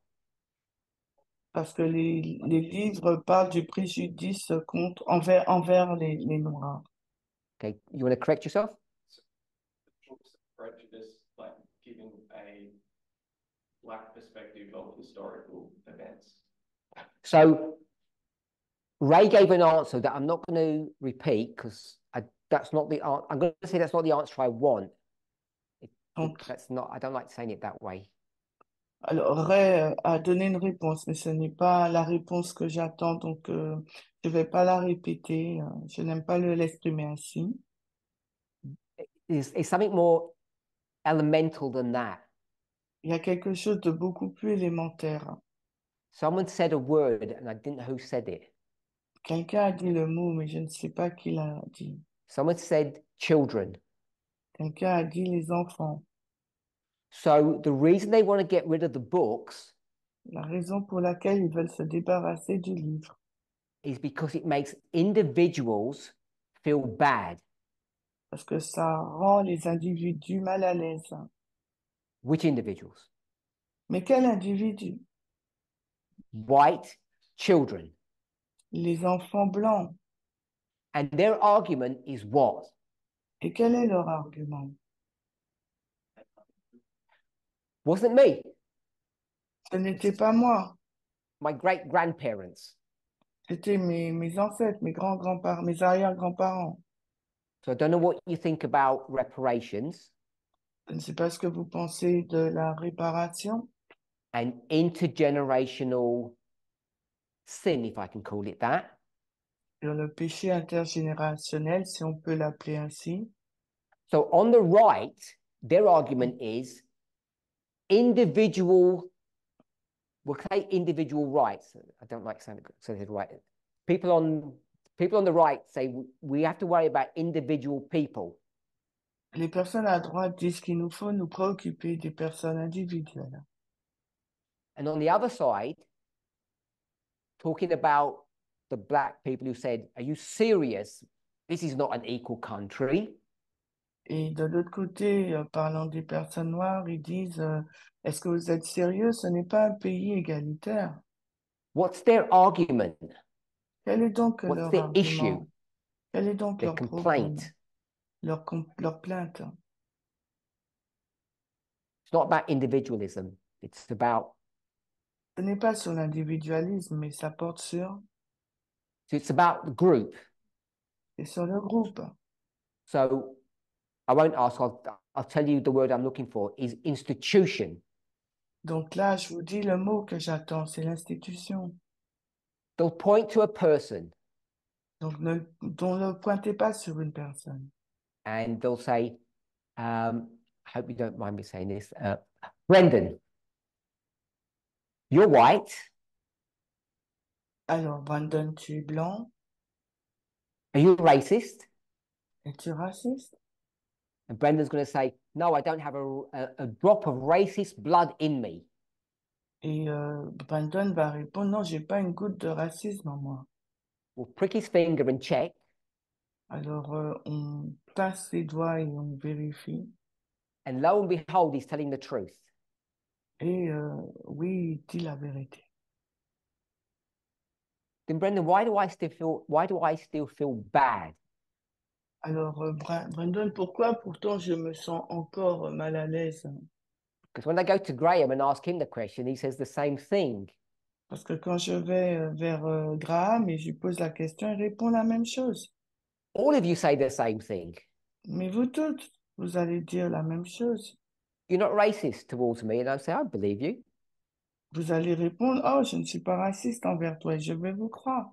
Speaker 2: Parce que les, les livres parlent du préjudice contre, envers, envers les, les Noirs.
Speaker 1: Okay, you want to correct yourself?
Speaker 5: The books are prejudiced, like giving a black perspective of historical events.
Speaker 1: So Ray gave an answer that I'm not going to repeat because that's not the answer. I'm going to say that's not the answer I want. It-
Speaker 2: Donc,
Speaker 1: that's not. I don't like saying it that way.
Speaker 2: Alors Ray a donné une réponse, mais ce n'est pas la réponse que j'attends, donc euh, je ne vais pas la répéter. euh, je n'aime pas le l'exprimer ainsi.
Speaker 1: It's, it's something more elemental than that.
Speaker 2: Il y a quelque chose de beaucoup plus élémentaire.
Speaker 1: Someone said a word and I didn't know who said it.
Speaker 2: Quelqu'un a dit le mot, mais je ne sais pas qui l'a dit.
Speaker 1: Someone said children.
Speaker 2: Quelqu'un a dit les enfants.
Speaker 1: So the reason they want to get rid of the books
Speaker 2: La raison pour laquelle ils veulent se débarrasser du livre,
Speaker 1: is because it makes individuals feel bad.
Speaker 2: parce que ça rend les individus mal à l'aise.
Speaker 1: Which individuals?
Speaker 2: Mais quel individu?
Speaker 1: White children.
Speaker 2: Les enfants blancs.
Speaker 1: And their argument is what?
Speaker 2: Et quel est leur argument?
Speaker 1: Wasn't me,
Speaker 2: Ce n'était pas moi,
Speaker 1: my great grandparents.
Speaker 2: c'était mes, mes ancêtres, mes grands-grands-parents, mes arrière-grands-parents.
Speaker 1: So I don't know what you think about reparations
Speaker 2: Je ne sais pas ce que vous pensez de la réparation
Speaker 1: and intergenerational sin, if I can call it that.
Speaker 2: sur le péché intergénérationnel, si on peut l'appeler ainsi.
Speaker 1: So on the right, their argument is individual, we'll say individual rights. I don't like saying it right. People on people on the right say we have to worry about individual people.
Speaker 2: Les personnes à droite disent qu'il nous faut nous préoccuper des personnes individuelles.
Speaker 1: And on the other side, talking about the black people who said, Are you serious? This is not an equal country.
Speaker 2: Et de l'autre côté, euh, parlant des personnes noires, ils disent euh, Est-ce que vous êtes sérieux? Ce n'est pas un pays égalitaire.
Speaker 1: What's their argument?
Speaker 2: Quel est donc
Speaker 1: What's
Speaker 2: leur
Speaker 1: their
Speaker 2: argument?
Speaker 1: issue?
Speaker 2: Quel est donc
Speaker 1: Their
Speaker 2: leur
Speaker 1: complaint?
Speaker 2: Leur, com- leur plainte?
Speaker 1: It's not about individualism. It's about
Speaker 2: Ce n'est pas sur l'individualisme, mais ça porte sur,
Speaker 1: so it's about the group.
Speaker 2: c'est sur le groupe.
Speaker 1: So I won't ask, I'll, I'll tell you the word I'm looking for is institution.
Speaker 2: Donc là, je vous dis le mot que j'attends, c'est l'institution.
Speaker 1: They'll point to a person
Speaker 2: Donc ne, donc ne pointez pas sur une personne.
Speaker 1: and they'll say, um, I hope you don't mind me saying this, uh, Brendan, you're white.
Speaker 2: Alors, Brandon, tu es blanc,
Speaker 1: Are you racist?
Speaker 2: es-tu raciste?
Speaker 1: And Brendan's going to say, No, I don't have a, a, a drop of racist blood in me.
Speaker 2: Et euh, Brandon va répondre, non, j'ai pas une goutte de racisme en moi.
Speaker 1: We'll prick his finger and check.
Speaker 2: Alors, euh, on passe ses doigts et on vérifie.
Speaker 1: And lo and behold, he's telling the truth.
Speaker 2: Et euh, oui, il dit la vérité.
Speaker 1: Then Brendan, why do I still feel why do I still feel bad?
Speaker 2: Alors, euh, Bra- Brandon, pourquoi pourtant je me sens encore mal à l'aise?
Speaker 1: Because when I go to Graham and ask him the question, he says the same thing.
Speaker 2: Parce que quand je vais euh, vers euh, Graham et je lui pose la question, il répond la même chose.
Speaker 1: All of you say the same thing.
Speaker 2: Mais vous toutes, vous allez dire la même chose.
Speaker 1: You're not racist towards me, and I say, I believe you.
Speaker 2: Vous allez répondre, oh, je ne suis pas raciste envers toi et je vais vous croire.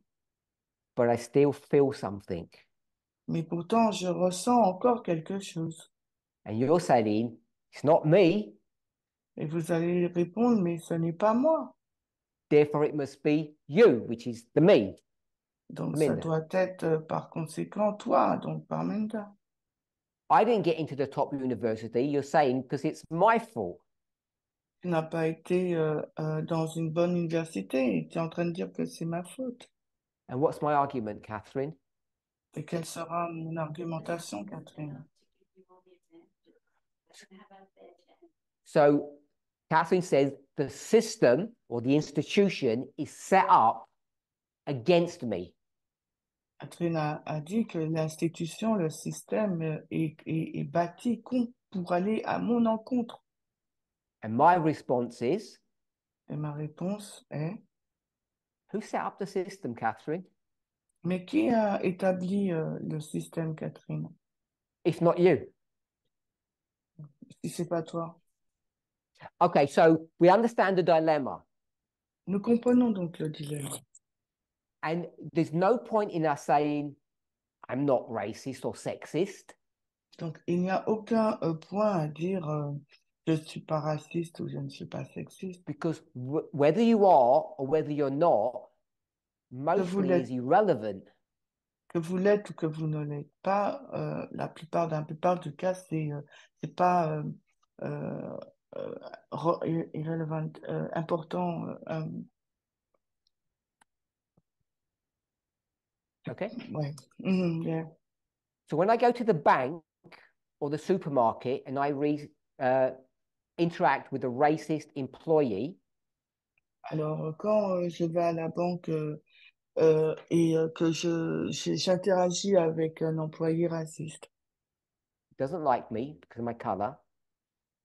Speaker 1: But I still feel something.
Speaker 2: Mais pourtant, je ressens encore quelque chose.
Speaker 1: And you're saying, it's not me,
Speaker 2: Et vous allez répondre, mais ce n'est pas moi.
Speaker 1: therefore it must be you, which is the me.
Speaker 2: Donc, ça doit être euh, par conséquent toi, donc par Menda.
Speaker 1: I didn't get into the top university, you're saying, because it's my fault.
Speaker 2: Tu n'as pas été euh, euh, dans une bonne université tu es en train de dire que c'est ma faute.
Speaker 1: And what's my argument, Catherine?
Speaker 2: Et quelle sera mon argumentation, Catherine?
Speaker 1: So Catherine says the system or the institution is set up against me.
Speaker 2: Catherine a, a dit que l'institution, le système euh, est, est, est bâti pour aller à mon encontre.
Speaker 1: And my response is,
Speaker 2: Et ma réponse est,
Speaker 1: who set up the system, Catherine?
Speaker 2: Mais qui a établi euh, le système, Catherine?
Speaker 1: If not you.
Speaker 2: Si c'est pas toi.
Speaker 1: Okay, so we understand the dilemma.
Speaker 2: Nous comprenons donc le dilemme.
Speaker 1: And there's no point in us saying, I'm not racist or sexist,
Speaker 2: Donc, il n'y a aucun euh, point à dire euh, je ne suis pas raciste ou je ne suis pas sexiste.
Speaker 1: because whether you are or whether you're not, is irrelevant.
Speaker 2: Que vous l'êtes ou que vous ne l'êtes pas, euh, la plupart, dans la plupart du cas, c'est euh, c'est pas euh, euh, euh, irrelevant, euh, important. euh, euh,
Speaker 1: Okay.
Speaker 2: ouais. Mhm, yeah.
Speaker 1: So when I go to the bank or the supermarket and I re, uh, interact with a racist employee,
Speaker 2: Alors, euh, quand euh, je vais à la banque euh, euh, et euh, que je, j'interagis avec un employé raciste,
Speaker 1: doesn't like me because of my color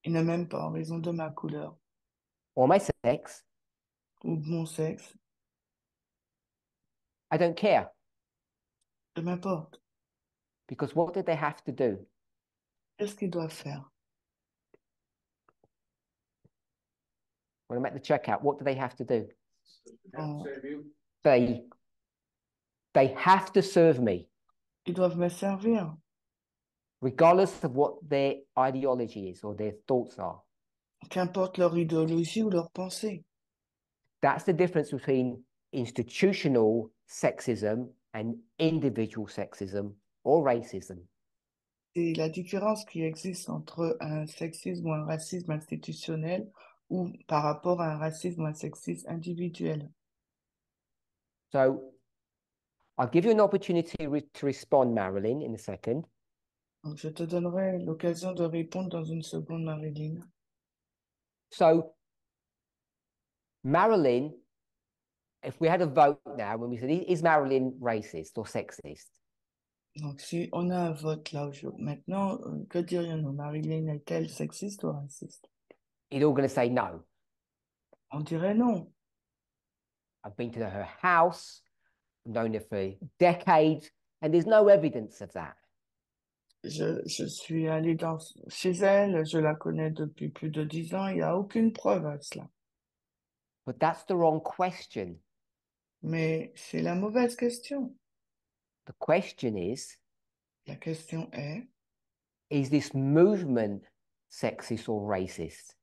Speaker 2: il ne m'aime pas en raison de ma couleur
Speaker 1: or my sex,
Speaker 2: ou de mon sexe,
Speaker 1: I don't care
Speaker 2: peu m'importe.
Speaker 1: because what did they have to do?
Speaker 2: Qu'est-ce qu'ils doivent faire?
Speaker 1: When I'm at the checkout, what do they have to do?
Speaker 3: You.
Speaker 1: They they have to serve me,
Speaker 2: Ils doivent me servir,
Speaker 1: regardless of what their ideology is or their thoughts are.
Speaker 2: qu'importe leur idéologie ou leur pensée.
Speaker 1: That's the difference between institutional sexism and individual sexism or racism.
Speaker 2: C'est la différence qui existe entre un sexisme ou un racisme institutionnel ou par rapport à un racisme ou un sexisme individuel.
Speaker 1: So I'll give you an opportunity re- to respond, Marilyn, in a second.
Speaker 2: Donc, je te donnerai l'occasion de répondre dans une seconde, Marilyn.
Speaker 1: So, Marilyn, if we had a vote now, when we said, is Marilyn racist or sexist?
Speaker 2: Donc, si on a un vote là maintenant, euh, que dirions-nous? Marilyn est-elle sexiste ou raciste?
Speaker 1: You're all going to say no.
Speaker 2: On dirait non.
Speaker 1: I've been to her house, known her for decades, and there's no evidence of that.
Speaker 2: Je, je suis allée dans, chez elle, je la connais depuis plus de dix ans, il n'y a aucune preuve à cela.
Speaker 1: But that's the wrong question.
Speaker 2: Mais c'est la mauvaise question.
Speaker 1: The question is
Speaker 2: La question est,
Speaker 1: is this movement sexist or racist?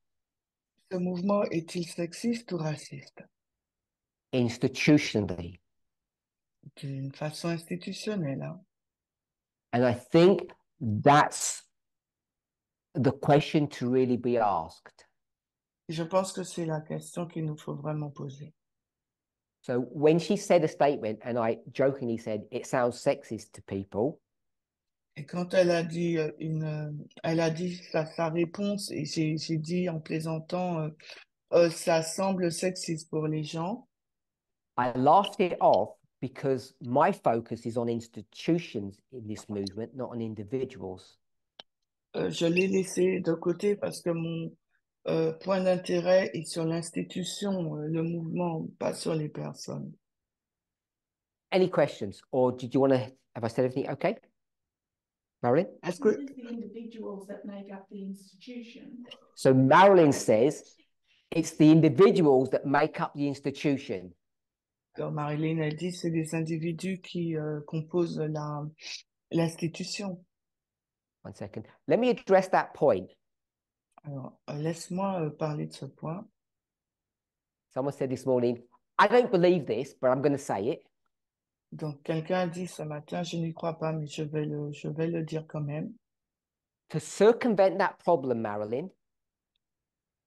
Speaker 2: ce mouvement est-il sexiste ou raciste?
Speaker 1: Institutionally.
Speaker 2: D'une façon institutionnelle. hein.
Speaker 1: And I think that's the question to really be asked.
Speaker 2: Je pense que c'est la question qu'il nous faut vraiment poser.
Speaker 1: So when she said a statement, and I jokingly said, it sounds sexist to people,
Speaker 2: Et quand elle a dit euh, une, euh, elle a dit sa, sa réponse, et j'ai, j'ai dit en plaisantant, euh, euh, ça semble sexiste pour les gens.
Speaker 1: I laughed it off because my focus is on institutions in this movement, not on individuals.
Speaker 2: Euh, je l'ai laissé de côté parce que mon euh, point d'intérêt est sur l'institution, euh, le mouvement, pas sur les personnes.
Speaker 1: Any questions? Or did you want to, have I said everything okay? Marilyn?
Speaker 2: Est-ce
Speaker 4: It the individuals that make up the institution.
Speaker 1: So Marilyn says it's the individuals that make up the institution.
Speaker 2: Comme Marilyn a dit, c'est les individus qui euh, composent la, l'institution.
Speaker 1: One second. Let me address that point.
Speaker 2: Alors, laisse-moi euh, parler de ce point.
Speaker 1: Someone said this morning, I don't believe this, but I'm going to say it.
Speaker 2: Donc, quelqu'un a dit ce matin, je n'y crois pas, mais je vais le, je vais le dire quand même.
Speaker 1: To circumvent that problem, Marilyn,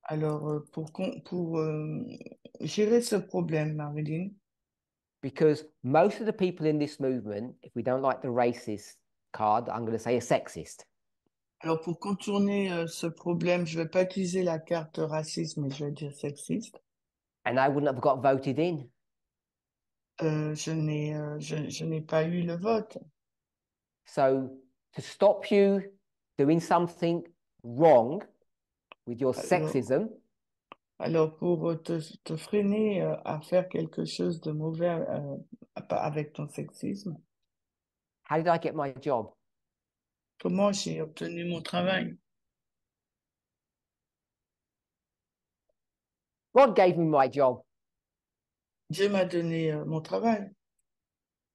Speaker 2: Alors, euh, pour, con- pour euh, gérer ce problème, Marilyn,
Speaker 1: because most of the people in this movement, if we don't like the racist card, I'm going to say a sexist.
Speaker 2: alors pour contourner euh, ce problème, je vais pas utiliser la carte racisme, mais je vais dire sexiste.
Speaker 1: And I wouldn't have got voted in.
Speaker 2: Euh, je n'ai, euh, je, je n'ai pas eu le vote.
Speaker 1: So to stop you doing something wrong with your
Speaker 2: Alors-
Speaker 1: sexism,
Speaker 2: Alors, pour euh, te, te freiner euh, à faire quelque chose de mauvais euh, avec ton sexisme,
Speaker 1: how did I get my job?
Speaker 2: comment j'ai obtenu mon travail?
Speaker 1: God gave me my job.
Speaker 2: Dieu m'a donné euh, mon travail.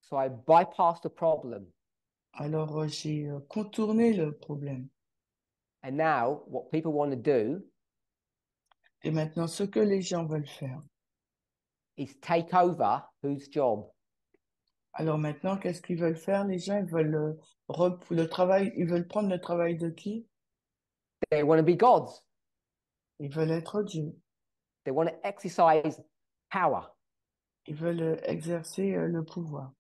Speaker 1: So I bypassed the problem.
Speaker 2: Alors, euh, j'ai contourné le problème.
Speaker 1: And now what people want to do
Speaker 2: Et maintenant, ce que les gens veulent faire.
Speaker 1: is take over whose job?
Speaker 2: Alors maintenant, qu'est-ce qu'ils veulent faire? Les gens, ils veulent euh, rep- le travail, ils veulent prendre le travail de qui?
Speaker 1: They want to be gods.
Speaker 2: Ils veulent être Dieu.
Speaker 1: They want to exercise power.
Speaker 2: Ils veulent euh, exercer euh, le pouvoir.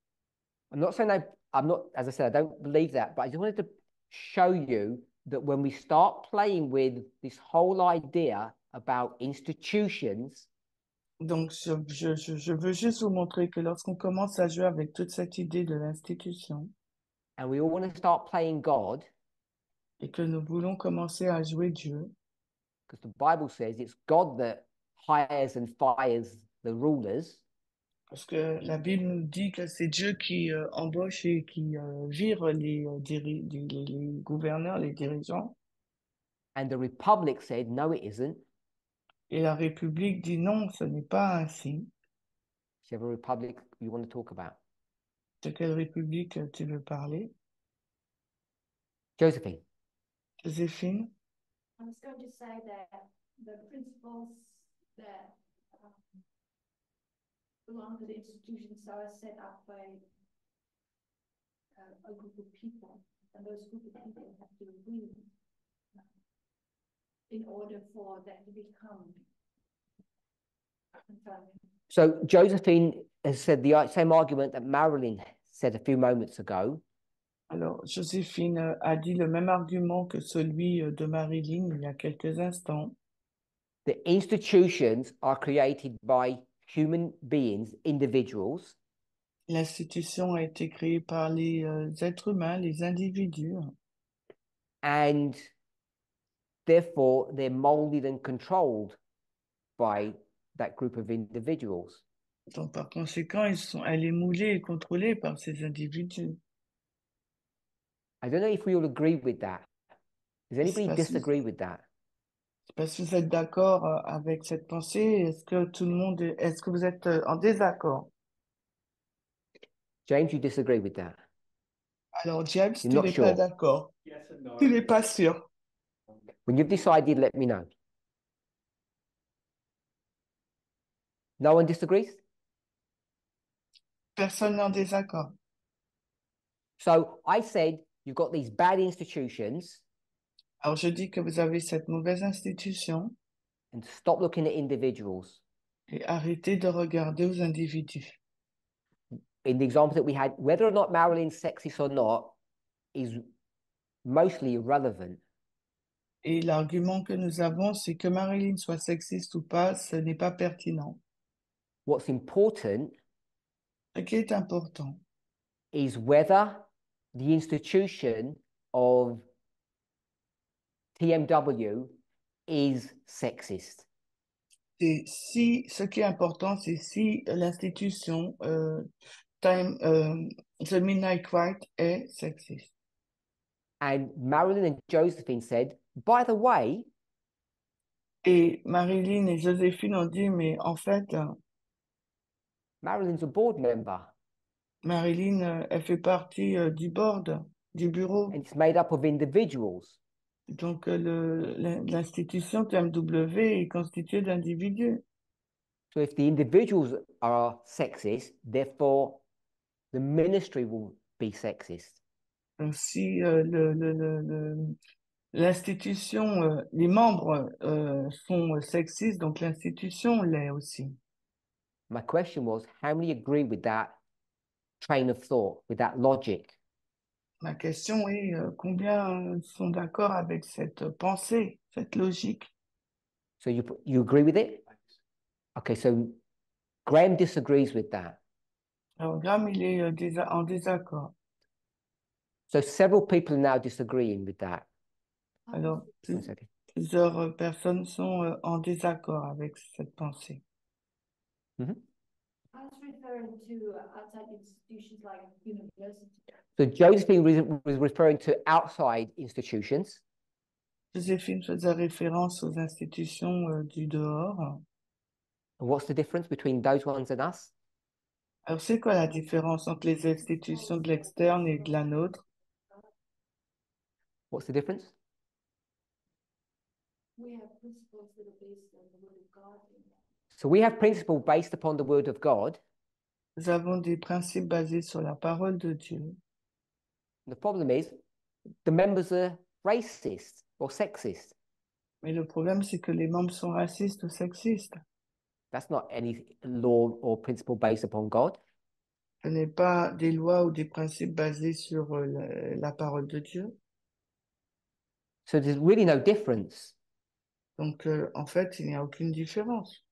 Speaker 1: I'm not saying I, I'm not, as I said, I don't believe that, but I just wanted to show you that when we start playing with this whole idea about institutions,
Speaker 2: Donc, je, je, je, veux juste vous montrer que lorsqu'on commence à jouer avec toute cette idée de l'institution
Speaker 1: and we all want to start playing God,
Speaker 2: et que nous voulons commencer à jouer Dieu,
Speaker 1: because the Bible says it's God that hires and fires the rulers,
Speaker 2: parce que la Bible nous dit que c'est Dieu qui euh, embauche et qui euh, vire les, euh, les- les gouverneurs, les dirigeants,
Speaker 1: and the Republic said, no, it isn't.
Speaker 2: Et la République dit non, ce n'est pas ainsi.
Speaker 1: Do you have a republic you want to talk about?
Speaker 2: De quelle République tu veux parler?
Speaker 1: Josephine.
Speaker 6: I was going to say that the principles that um, belong to the institutions are set up by uh, a group of people, and those group of people have to agree in order for that to become confirmed.
Speaker 1: So Josephine has said the same argument that Marilyn said a few moments ago.
Speaker 2: Alors, Joséphine a dit le même argument que celui euh, de Marilyn il y a quelques instants.
Speaker 1: The institutions are created by human beings, individuals,
Speaker 2: L'institution a été créée par les euh, êtres humains, les individus,
Speaker 1: and therefore they're molded and controlled by that group of individuals.
Speaker 2: donc par conséquent, ils sont, elle est moulée et contrôlée par ces individus.
Speaker 1: I don't know if we all agree with that. Does anybody
Speaker 2: pas si-
Speaker 1: disagree with that?
Speaker 2: Je sais pas si vous êtes d'accord euh, avec cette pensée. Est-ce que tout le monde est, est-ce que vous êtes euh, en désaccord?
Speaker 1: James, you disagree with that?
Speaker 2: Alors, James,
Speaker 1: You're
Speaker 2: tu n'es
Speaker 1: sure.
Speaker 2: pas d'accord.
Speaker 5: Yes no.
Speaker 2: Tu n'es pas sûr.
Speaker 1: When you've decided, let me know. No one disagrees?
Speaker 2: Personne n'est en désaccord.
Speaker 1: So I said you've got these bad institutions
Speaker 2: Alors, je dis que vous avez cette mauvaise institution
Speaker 1: and stop looking at individuals.
Speaker 2: et arrêtez de regarder aux individus.
Speaker 1: In the example that we had, whether or not Marilyn's sexist or not is mostly irrelevant.
Speaker 2: Et l'argument que nous avons, c'est que Marilyn soit sexiste ou pas, ce n'est pas pertinent.
Speaker 1: What's important
Speaker 2: Ce qui est important,
Speaker 1: is whether the institution of TMW is sexist.
Speaker 2: c'est si, ce qui est important, c'est si l'institution euh, Time, euh, The Midnight Rite est sexiste.
Speaker 1: And Marilyn and Josephine said, by the way,
Speaker 2: Et Marilyn et Joséphine ont dit, mais en fait, euh,
Speaker 1: Marilyn's a board member
Speaker 2: Marilyn, euh, elle fait partie euh, du board, du bureau.
Speaker 1: and it's made up of individuals.
Speaker 2: Donc, le- l'in- l'institution TMW est constituée d'individus.
Speaker 1: So if the individuals are sexist, therefore the ministry will be sexist.
Speaker 2: Donc, si euh, le, le, le- le- l'institution, euh, les membres euh, sont sexistes, donc l'institution l'est aussi.
Speaker 1: My question was, how many agree with that train of thought, with that logic?
Speaker 2: Ma question est euh, combien sont d'accord avec cette pensée, cette logique?
Speaker 1: So you you agree with it? Okay, so Graham disagrees with that.
Speaker 2: Alors, Graham, il est euh, désa- en désaccord.
Speaker 1: So several people are now disagreeing with that.
Speaker 2: Alors, plus-
Speaker 1: second.
Speaker 2: plusieurs euh, personnes sont euh, en désaccord avec cette pensée.
Speaker 6: I was referring to outside institutions like universities.
Speaker 1: So Josephine was was referring to outside institutions.
Speaker 2: Joséphine faisait référence aux institutions euh, du dehors.
Speaker 1: And what's the difference between those ones and us?
Speaker 2: Alors, c'est quoi la différence entre les institutions de l'externe et de la nôtre?
Speaker 1: What's the difference?
Speaker 6: We have principles that are based on the word of God. in.
Speaker 1: So we have principles based upon the word of God.
Speaker 2: Nous avons des principes basés sur la parole de Dieu.
Speaker 1: The problem is the members are racist or sexist.
Speaker 2: Mais le problème, c'est que les membres sont racistes ou sexistes.
Speaker 1: That's not any law or principle based upon God.
Speaker 2: Ce n'est pas des lois ou des principes basés sur euh, la, la parole de Dieu.
Speaker 1: So there's really no difference.
Speaker 2: Donc, euh, en fait, il n'y a aucune différence.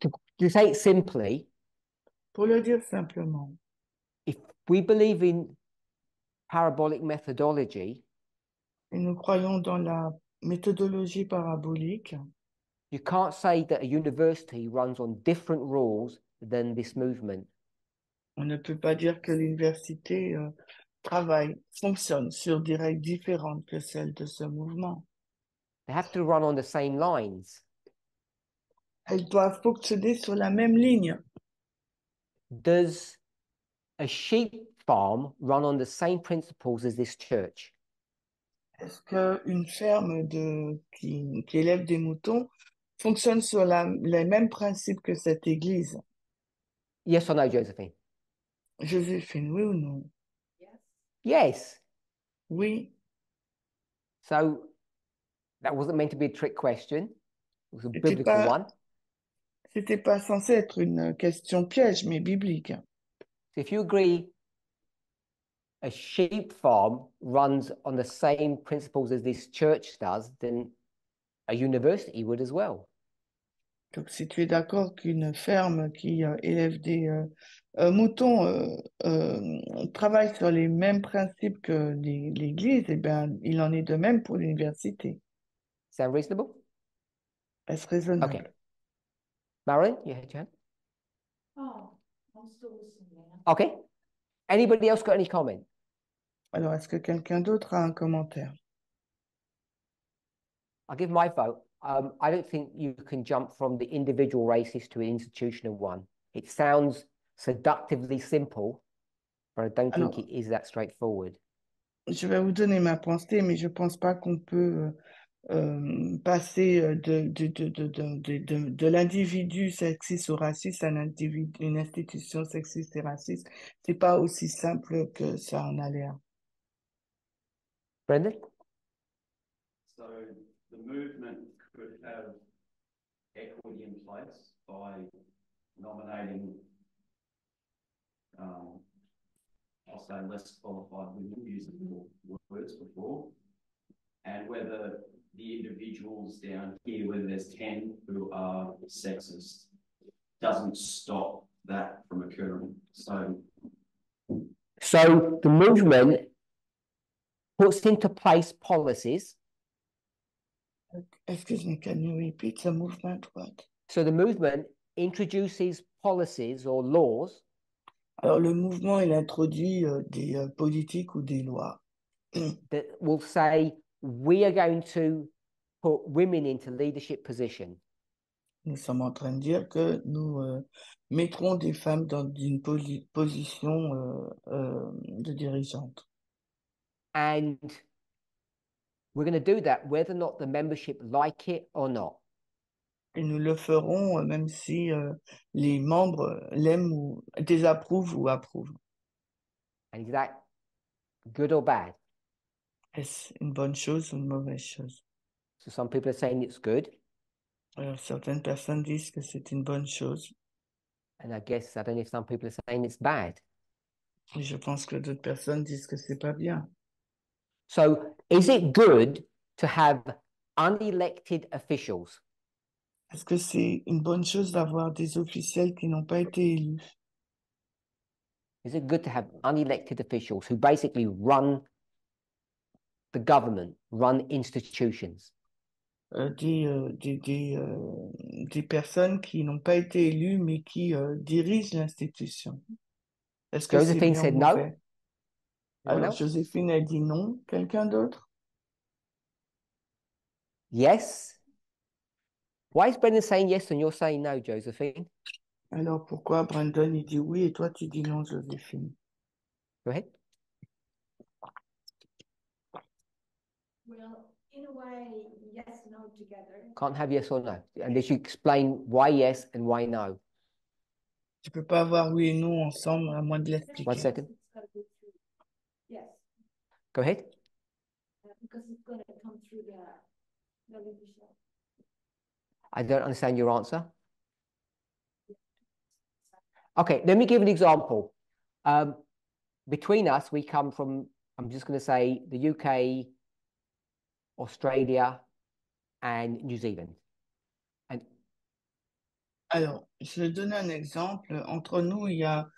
Speaker 1: To, to say it simply,
Speaker 2: Pour le dire simplement,
Speaker 1: if we believe in parabolic methodology,
Speaker 2: et nous croyons dans la méthodologie parabolique,
Speaker 1: you can't say that a university runs on different rules than this movement.
Speaker 2: on ne peut pas dire que l'université euh, travaille, fonctionne sur des règles différentes que celles de ce mouvement.
Speaker 1: They have to run on the same lines.
Speaker 2: Elles doivent fonctionner sur la même ligne.
Speaker 1: Does a sheep farm run on the same principles as this church?
Speaker 2: Est-ce qu'une ferme de, qui, qui élève des moutons fonctionne sur la- les mêmes principes que cette église?
Speaker 1: Yes or no, Josephine?
Speaker 2: Joséphine, oui ou non?
Speaker 6: Yes.
Speaker 2: Oui.
Speaker 1: So that wasn't meant to be a trick question. It was a biblical
Speaker 2: pas-
Speaker 1: one.
Speaker 2: C'était pas censé être une question piège, mais biblique.
Speaker 1: So if you agree a sheep farm runs on the same principles as this church does, then a university would as well.
Speaker 2: Donc, si tu es d'accord qu'une ferme qui euh, élève des euh, euh, moutons euh, euh, travaille sur les mêmes principes que l'Église, eh bien, il en est de même pour l'université.
Speaker 1: Sound reasonable?
Speaker 2: Est-ce raisonnable?
Speaker 1: Okay. Marilyn, you had your hand?
Speaker 4: Oh, I'm still listening.
Speaker 1: Okay. Anybody else got any comment?
Speaker 2: Alors, est-ce que quelqu'un d'autre a un commentaire?
Speaker 1: I'll give my vote. Um, I don't think you can jump from the individual racist to an institutional one. It sounds seductively simple, but I don't think it is that straightforward.
Speaker 2: Je vais vous donner ma pensée, mais je pense pas qu'on peut euh, passer de, de, de, de, de, de, de- de l'individu sexiste ou raciste à un individu, une institution sexiste et raciste. C'est pas aussi simple que ça en a l'air.
Speaker 1: Brendan?
Speaker 5: So the movement could have equity in place by nominating, um, I'll say less qualified women using your words before. And whether the individuals down here, whether there's ten who are sexist, doesn't stop that from occurring. So
Speaker 1: So the movement puts into place policies.
Speaker 2: Excuse me, can you repeat the movement? What?
Speaker 1: So the movement introduces policies or laws
Speaker 2: Alors, le mouvement, il introduit euh, des euh, politiques ou des lois (clears throat)
Speaker 1: that will say we are going to put women into leadership position.
Speaker 2: Nous sommes en train de dire que nous euh, mettrons des femmes dans une posi- position euh, euh, de dirigeante.
Speaker 1: And we're going to do that whether or not the membership like it or not.
Speaker 2: Et nous le ferons euh, même si euh, les membres l'aiment ou désapprouvent ou approuvent.
Speaker 1: And is that good or bad?
Speaker 2: Est-ce une bonne chose ou une mauvaise chose?
Speaker 1: So some people are saying it's good.
Speaker 2: Alors, certaines personnes disent que c'est une bonne chose.
Speaker 1: And I guess I don't know if some people are saying it's bad.
Speaker 2: Et je pense que d'autres personnes disent que c'est pas bien.
Speaker 1: So is it good to have unelected officials?
Speaker 2: Est-ce que c'est une bonne chose d'avoir des officiels qui n'ont pas été élus?
Speaker 1: Is it good to have unelected officials who basically run the government, run institutions?
Speaker 2: Euh, des, euh, des, des, euh, des personnes qui n'ont pas été élues mais qui euh, dirigent l'institution. Est-ce que
Speaker 1: Josephine said no.
Speaker 2: Alors? Joséphine a dit non. Quelqu'un d'autre?
Speaker 1: Yes. Why is Brendan saying yes and you're saying no, Josephine?
Speaker 2: Alors, pourquoi Brandon il dit oui et toi tu dis non, Joséphine?
Speaker 1: Go ahead.
Speaker 6: Well, in a way, yes, no together.
Speaker 1: Can't have yes or no. Unless you explain why yes and why no.
Speaker 2: Tu peux pas avoir oui et non ensemble à moins de l'expliquer.
Speaker 1: One second.
Speaker 6: It's gotta go through. Yes,
Speaker 1: Go ahead.
Speaker 6: uh, because it's gonna come through the, the leadership.
Speaker 1: I don't understand your answer. Okay, let me give an example. Um, between us, we come from, I'm just going to say the UK, Australia, and New Zealand. And
Speaker 2: Alors, je vais donner un exemple. Entre nous, il y a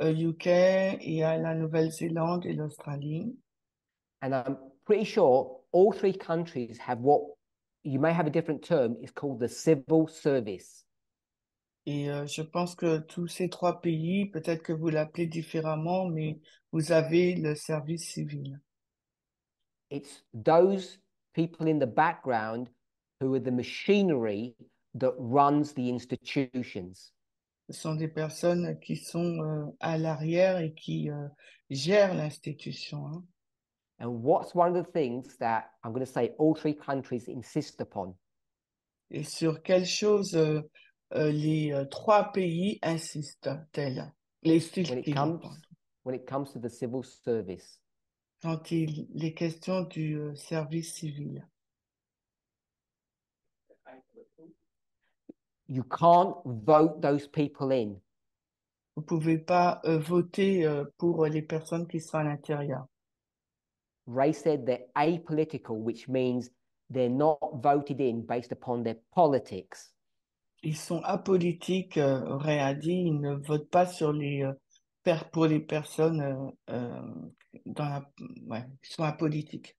Speaker 2: euh, UK, il y a la Nouvelle-Zélande et l'Australie.
Speaker 1: and I'm pretty sure all three countries have what you may have a different term, is called the civil service.
Speaker 2: Et euh, je pense que tous ces trois pays, peut-être que vous l'appelez différemment, mais vous avez le service civil.
Speaker 1: It's those people in the background who are the machinery that runs the institutions.
Speaker 2: Ce sont des personnes qui sont euh, à l'arrière et qui euh, gèrent l'institution. hein.
Speaker 1: And what's one of the things that I'm going to say all three countries insist upon?
Speaker 2: Et sur quelle chose euh, euh, les euh, trois pays insistent-elles? Les
Speaker 1: When it comes, when it comes to the civil service,
Speaker 2: quand il les questions du euh, service civil.
Speaker 1: you can't vote those people in.
Speaker 2: Vous pouvez pas euh, voter pour les personnes qui sont à l'intérieur.
Speaker 1: Ray said they're apolitical, which means they're not voted in based upon their politics.
Speaker 2: Ils sont apolitiques, euh, Ray a dit, ils ne votent pas sur les, euh, pour les personnes euh, euh, dans la, ouais, qui sont apolitiques.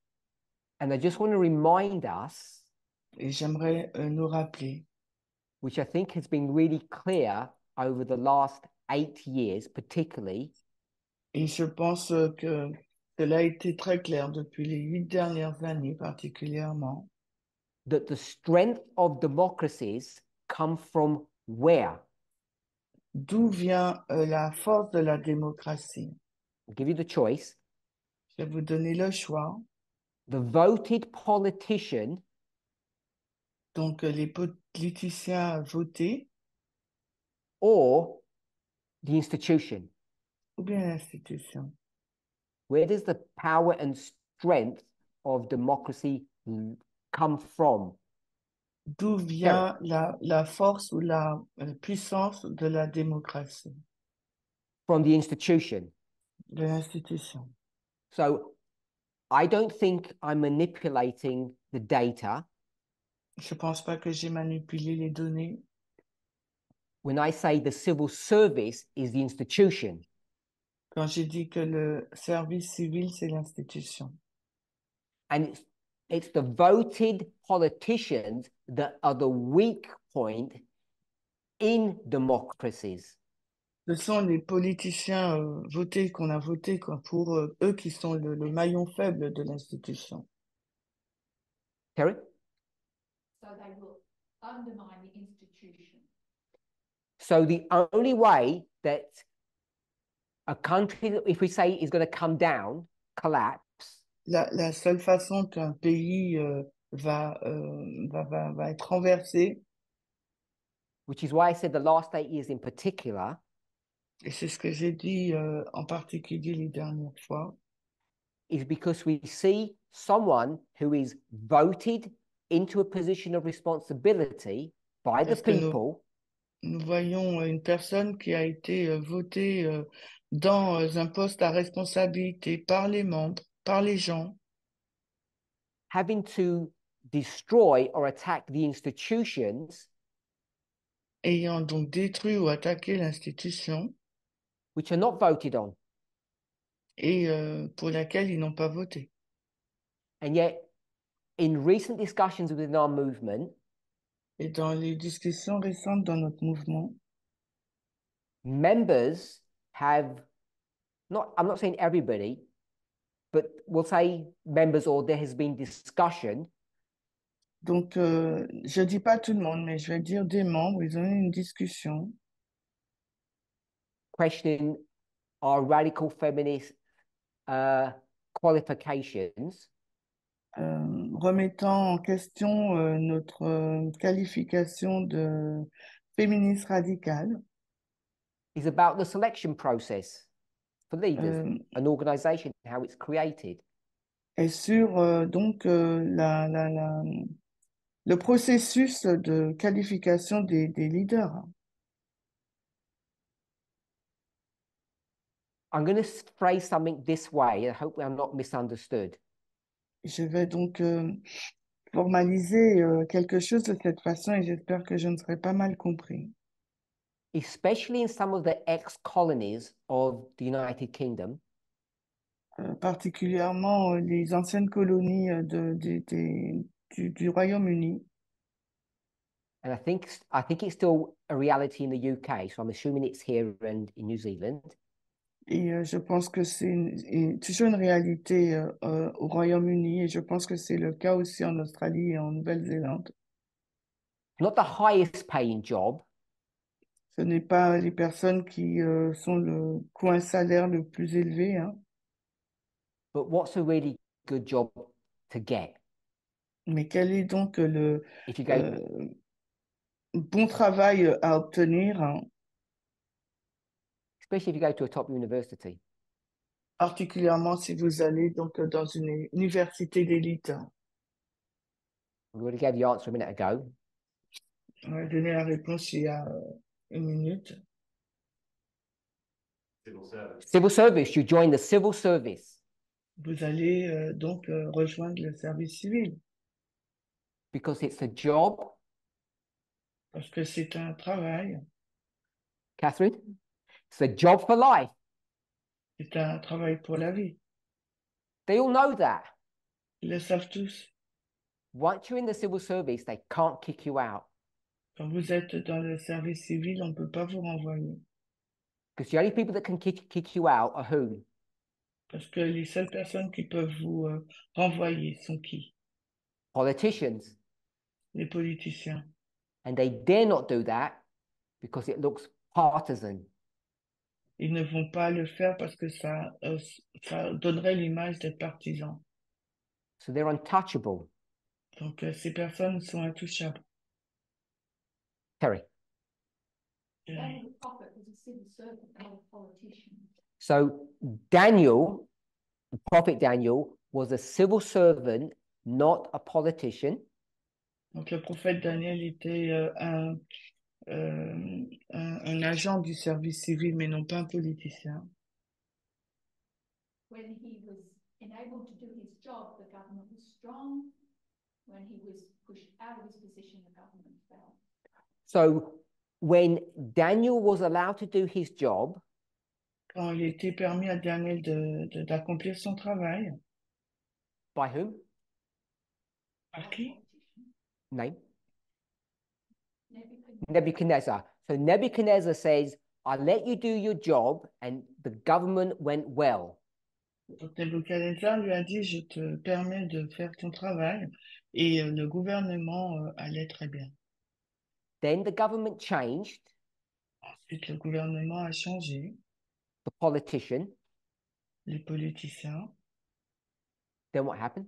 Speaker 1: And I just want to remind us,
Speaker 2: Et j'aimerais euh, nous rappeler,
Speaker 1: which I think has been really clear over the last eight years, particularly,
Speaker 2: Et je pense euh, que cela a été très clair depuis les huit dernières années particulièrement,
Speaker 1: that the strength of democracies come from where?
Speaker 2: d'où vient euh, la force de la démocratie?
Speaker 1: I'll give you the choice.
Speaker 2: Je vais vous donner le choix.
Speaker 1: The voted politician
Speaker 2: Donc, euh, les politiciens votés
Speaker 1: or the institution.
Speaker 2: ou bien l'institution.
Speaker 1: Where does the power and strength of democracy come from?
Speaker 2: D'où vient la, la force ou la euh, puissance de la démocratie,
Speaker 1: From the institution.
Speaker 2: de l'institution.
Speaker 1: So I don't think I'm manipulating the data
Speaker 2: Je pense pas que j'ai manipulé les données
Speaker 1: when I say the civil service is the institution.
Speaker 2: Quand j'ai dit que le service civil, c'est l'institution.
Speaker 1: And it's, it's the voted politicians that are the weak point in democracies.
Speaker 2: Ce sont les politiciens euh, votés qu'on a votés quoi, pour euh, eux qui sont le, le maillon faible de l'institution.
Speaker 1: Terry?
Speaker 6: So they will undermine the institution.
Speaker 1: So the only way that a country, if we say is going to come down, collapse,
Speaker 2: La, la seule façon qu'un pays euh, va, euh, va, va, va être renversé,
Speaker 1: which is why I said the last eight years in particular,
Speaker 2: et c'est ce que j'ai dit euh, en particulier les dernières fois,
Speaker 1: is because we see someone who is voted into a position of responsibility by the
Speaker 2: que nous-
Speaker 1: people.
Speaker 2: nous voyons une personne qui a été euh, votée euh, dans euh, un poste à responsabilité par les membres, par les gens,
Speaker 1: having to destroy or attack the institutions.
Speaker 2: Ayant donc détruit ou attaqué l'institution.
Speaker 1: Which are not voted on.
Speaker 2: et euh, pour laquelle ils n'ont pas voté.
Speaker 1: And yet, in recent discussions within our movement,
Speaker 2: Et dans les discussions récentes dans notre mouvement,
Speaker 1: members have not, I'm not saying everybody, but we'll say members or there has been discussion.
Speaker 2: Donc euh, je dis pas tout le monde, mais je vais dire des membres, ils ont eu une discussion.
Speaker 1: Questioning our radical feminist uh, qualifications?
Speaker 2: Euh, remettant en question euh, notre euh, qualification de féministe radicale.
Speaker 1: Is about the selection process for leaders,
Speaker 2: euh,
Speaker 1: an organization, how it's created.
Speaker 2: et sur euh, donc euh, la, la, la- le processus de qualification des, des leaders.
Speaker 1: I'm going to phrase something this way. I hope I'm not misunderstood.
Speaker 2: Je vais donc euh, formaliser euh, quelque chose de cette façon et j'espère que je ne serai pas mal compris.
Speaker 1: Especially in some of the ex colonies of the United Kingdom,
Speaker 2: Euh, particulièrement euh, les anciennes colonies euh, de, des- des- du, du Royaume-Uni.
Speaker 1: and I think I think it's still a reality in the UK. So I'm assuming it's here and in New Zealand.
Speaker 2: Et euh, je pense que c'est toujours une réalité euh, euh, au Royaume-Uni et je pense que c'est le cas aussi en Australie et en Nouvelle-Zélande.
Speaker 1: Not the highest paying job,
Speaker 2: Ce n'est pas les personnes qui euh, sont le coin salaire le plus élevé, hein,
Speaker 1: but what's a really good job to get?
Speaker 2: mais quel est donc le
Speaker 1: If you go
Speaker 2: euh, bon travail à obtenir, hein,
Speaker 1: especially if you go to a top university.
Speaker 2: particulièrement si vous allez donc dans une université d'élite.
Speaker 1: We already gave the answer a minute ago.
Speaker 2: On va donner la réponse il y a euh, une minute.
Speaker 5: Civil service.
Speaker 1: Civil service, you join the civil service
Speaker 2: Vous allez euh, donc euh, rejoindre le service civil
Speaker 1: because it's a job,
Speaker 2: parce que c'est un travail,
Speaker 1: Catherine. It's a job for life.
Speaker 2: c'est un travail pour la vie.
Speaker 1: They all know that.
Speaker 2: Ils le savent tous.
Speaker 1: Once you're in the civil service, they can't kick you out.
Speaker 2: Quand vous êtes dans le service civil, on ne peut pas vous renvoyer.
Speaker 1: Because the only people that can kick, kick you out are who?
Speaker 2: Parce que les seules personnes qui peuvent vous euh, renvoyer sont qui?
Speaker 1: Politicians.
Speaker 2: Les politiciens.
Speaker 1: And they dare not do that because it looks partisan.
Speaker 2: Ils ne vont pas le faire parce que ça, euh, ça donnerait l'image d'être partisans.
Speaker 1: So they're untouchable.
Speaker 2: Donc, euh, ces personnes sont intouchables.
Speaker 6: A politician.
Speaker 1: So Daniel, the prophet Daniel, was a civil servant, not a politician.
Speaker 2: Donc, le prophète Daniel était euh, un, euh, un, un agent du service civil, mais non pas un politicien.
Speaker 6: When he was enabled to do his job, the government was strong. When he was pushed out of his position, the government fell.
Speaker 1: So when Daniel was allowed to do his job,
Speaker 2: Quand il était permis à Daniel de, de- d'accomplir son travail,
Speaker 1: by whom?
Speaker 2: par qui?
Speaker 1: Name?
Speaker 6: Nebuchadnezzar.
Speaker 1: Nebuchadnezzar. So Nebuchadnezzar says, I let you do your job, and the government went well.
Speaker 2: Donc, Nebuchadnezzar lui a dit, je te permets de faire ton travail, et euh, le gouvernement euh, allait très bien.
Speaker 1: Then the government changed,
Speaker 2: Ensuite, le gouvernement a changé,
Speaker 1: the politician.
Speaker 2: les politiciens.
Speaker 1: Then what happened?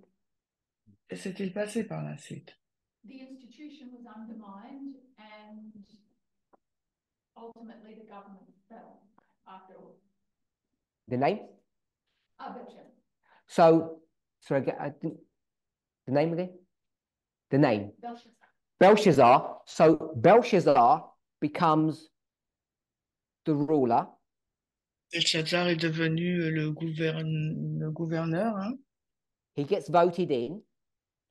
Speaker 2: Que s'est-il passé par la suite?
Speaker 6: The institution was undermined and ultimately the government fell after all.
Speaker 1: The name?
Speaker 6: Ah, I betcha.
Speaker 1: So, sorry, I didn't- the name again? The name.
Speaker 6: Belshazzar.
Speaker 1: Belshazzar. So Belshazzar becomes the ruler.
Speaker 2: Belshazzar est devenu euh, le, gouverne- le gouverneur. hein.
Speaker 1: He gets voted in.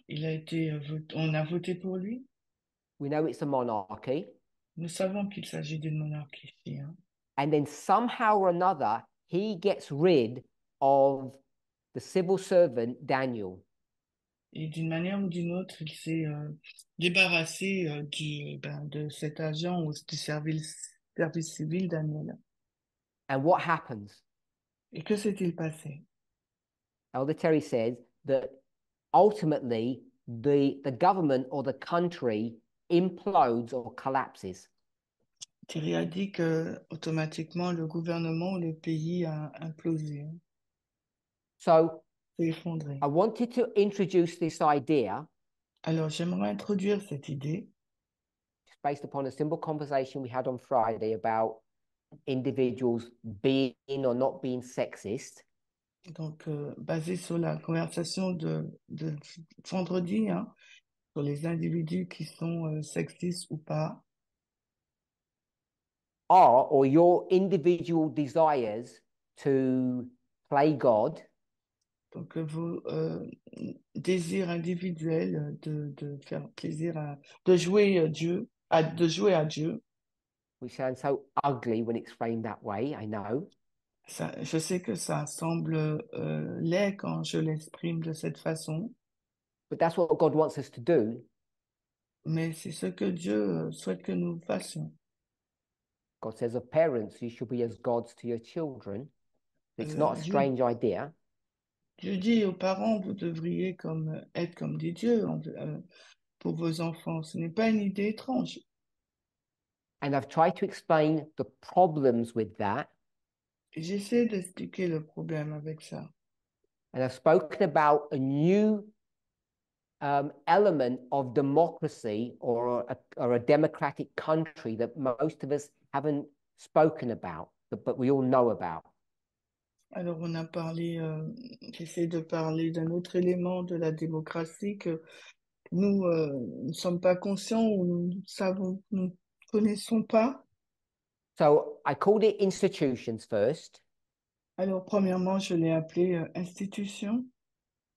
Speaker 2: Il a été, euh, vot- on a voté pour lui.
Speaker 1: We know it's a monarchy.
Speaker 2: Nous savons qu'il s'agit d'une monarchie. hein.
Speaker 1: And then somehow or another, he gets rid of the civil servant Daniel.
Speaker 2: Et d'une manière ou d'une autre, il s'est euh, débarrassé euh, du, ben, de cet agent ou du service, service civil Daniel.
Speaker 1: And what happens?
Speaker 2: Et que s'est-il passé?
Speaker 1: Elder Terry says that ultimately the, the government or the country implodes or collapses.
Speaker 2: Thierry a dit que automatiquement le gouvernement ou le pays a implosé,
Speaker 1: So
Speaker 2: s'est effondré.
Speaker 1: I wanted to introduce this idea
Speaker 2: Alors j'aimerais introduire cette idée
Speaker 1: just based upon a simple conversation we had on Friday about individuals being or not being sexist.
Speaker 2: donc euh, basée sur la conversation de, de vendredi, hein, sur les individus qui sont euh, sexistes ou pas.
Speaker 1: are or your individual desires to play God
Speaker 2: Donc euh, vos euh, désirs individuels de, de faire plaisir à, de jouer euh, Dieu, à, de jouer à Dieu.
Speaker 1: which sounds so ugly when it's framed that way, I know.
Speaker 2: Ça, je sais que ça semble euh, laid quand je l'exprime de cette façon,
Speaker 1: But that's what God wants us to do.
Speaker 2: mais c'est ce que Dieu euh, souhaite que nous fassions.
Speaker 1: God says, of parents, you should be as gods to your children. It's
Speaker 2: Euh,
Speaker 1: not a
Speaker 2: Dieu-
Speaker 1: strange idea.
Speaker 2: Dieu dit aux parents, vous devriez comme, être comme des dieux euh, pour vos enfants. Ce n'est pas une idée étrange.
Speaker 1: And I've tried to explain the problems with that.
Speaker 2: Et J'essaie d'expliquer le problème avec ça.
Speaker 1: And I've spoken about a new um, element of democracy or a, or a democratic country that most of us haven't spoken about, but, but we all know about.
Speaker 2: Alors, on a parlé, euh, j'essaie de parler d'un autre élément de la démocratie que nous euh, ne sommes pas conscients ou nous ne savons, nous ne connaissons pas.
Speaker 1: So I called it institutions first,
Speaker 2: Alors, premièrement, je l'ai appelé euh, institution,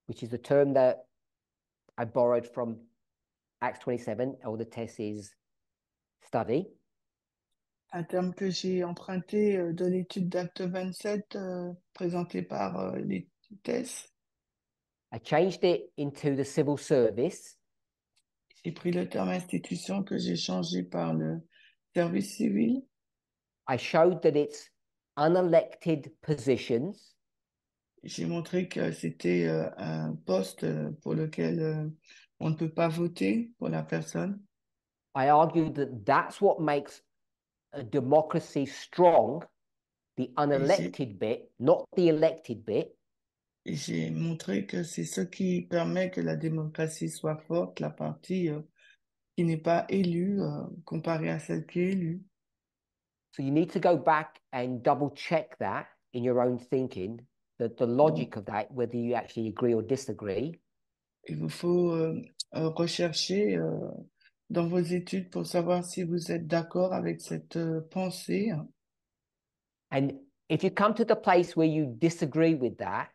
Speaker 1: which is a term that I borrowed from Acts 27, Elder Tess's study.
Speaker 2: Un terme que j'ai emprunté euh, de l'étude d'Acte 27 euh, présentée par euh, les TES.
Speaker 1: I changed it into the civil service,
Speaker 2: J'ai pris le terme institution que j'ai changé par le service civil.
Speaker 1: I showed that it's unelected positions
Speaker 2: J'ai montré que c'était un poste pour lequel on ne peut pas voter pour la personne.
Speaker 1: I argued that that's what makes a democracy strong, the unelected bit, not the elected bit.
Speaker 2: J'ai montré que c'est ce qui permet que la démocratie soit forte, la partie euh, qui n'est pas élue euh, comparée à celle qui est élue.
Speaker 1: So you need to go back and double check that in your own thinking, that the mm-hmm. logic of that, whether you actually agree or disagree.
Speaker 2: Il vous faut euh, euh, rechercher euh, dans vos études pour savoir si vous êtes d'accord avec cette euh, pensée.
Speaker 1: And if you come to the place where you disagree with that,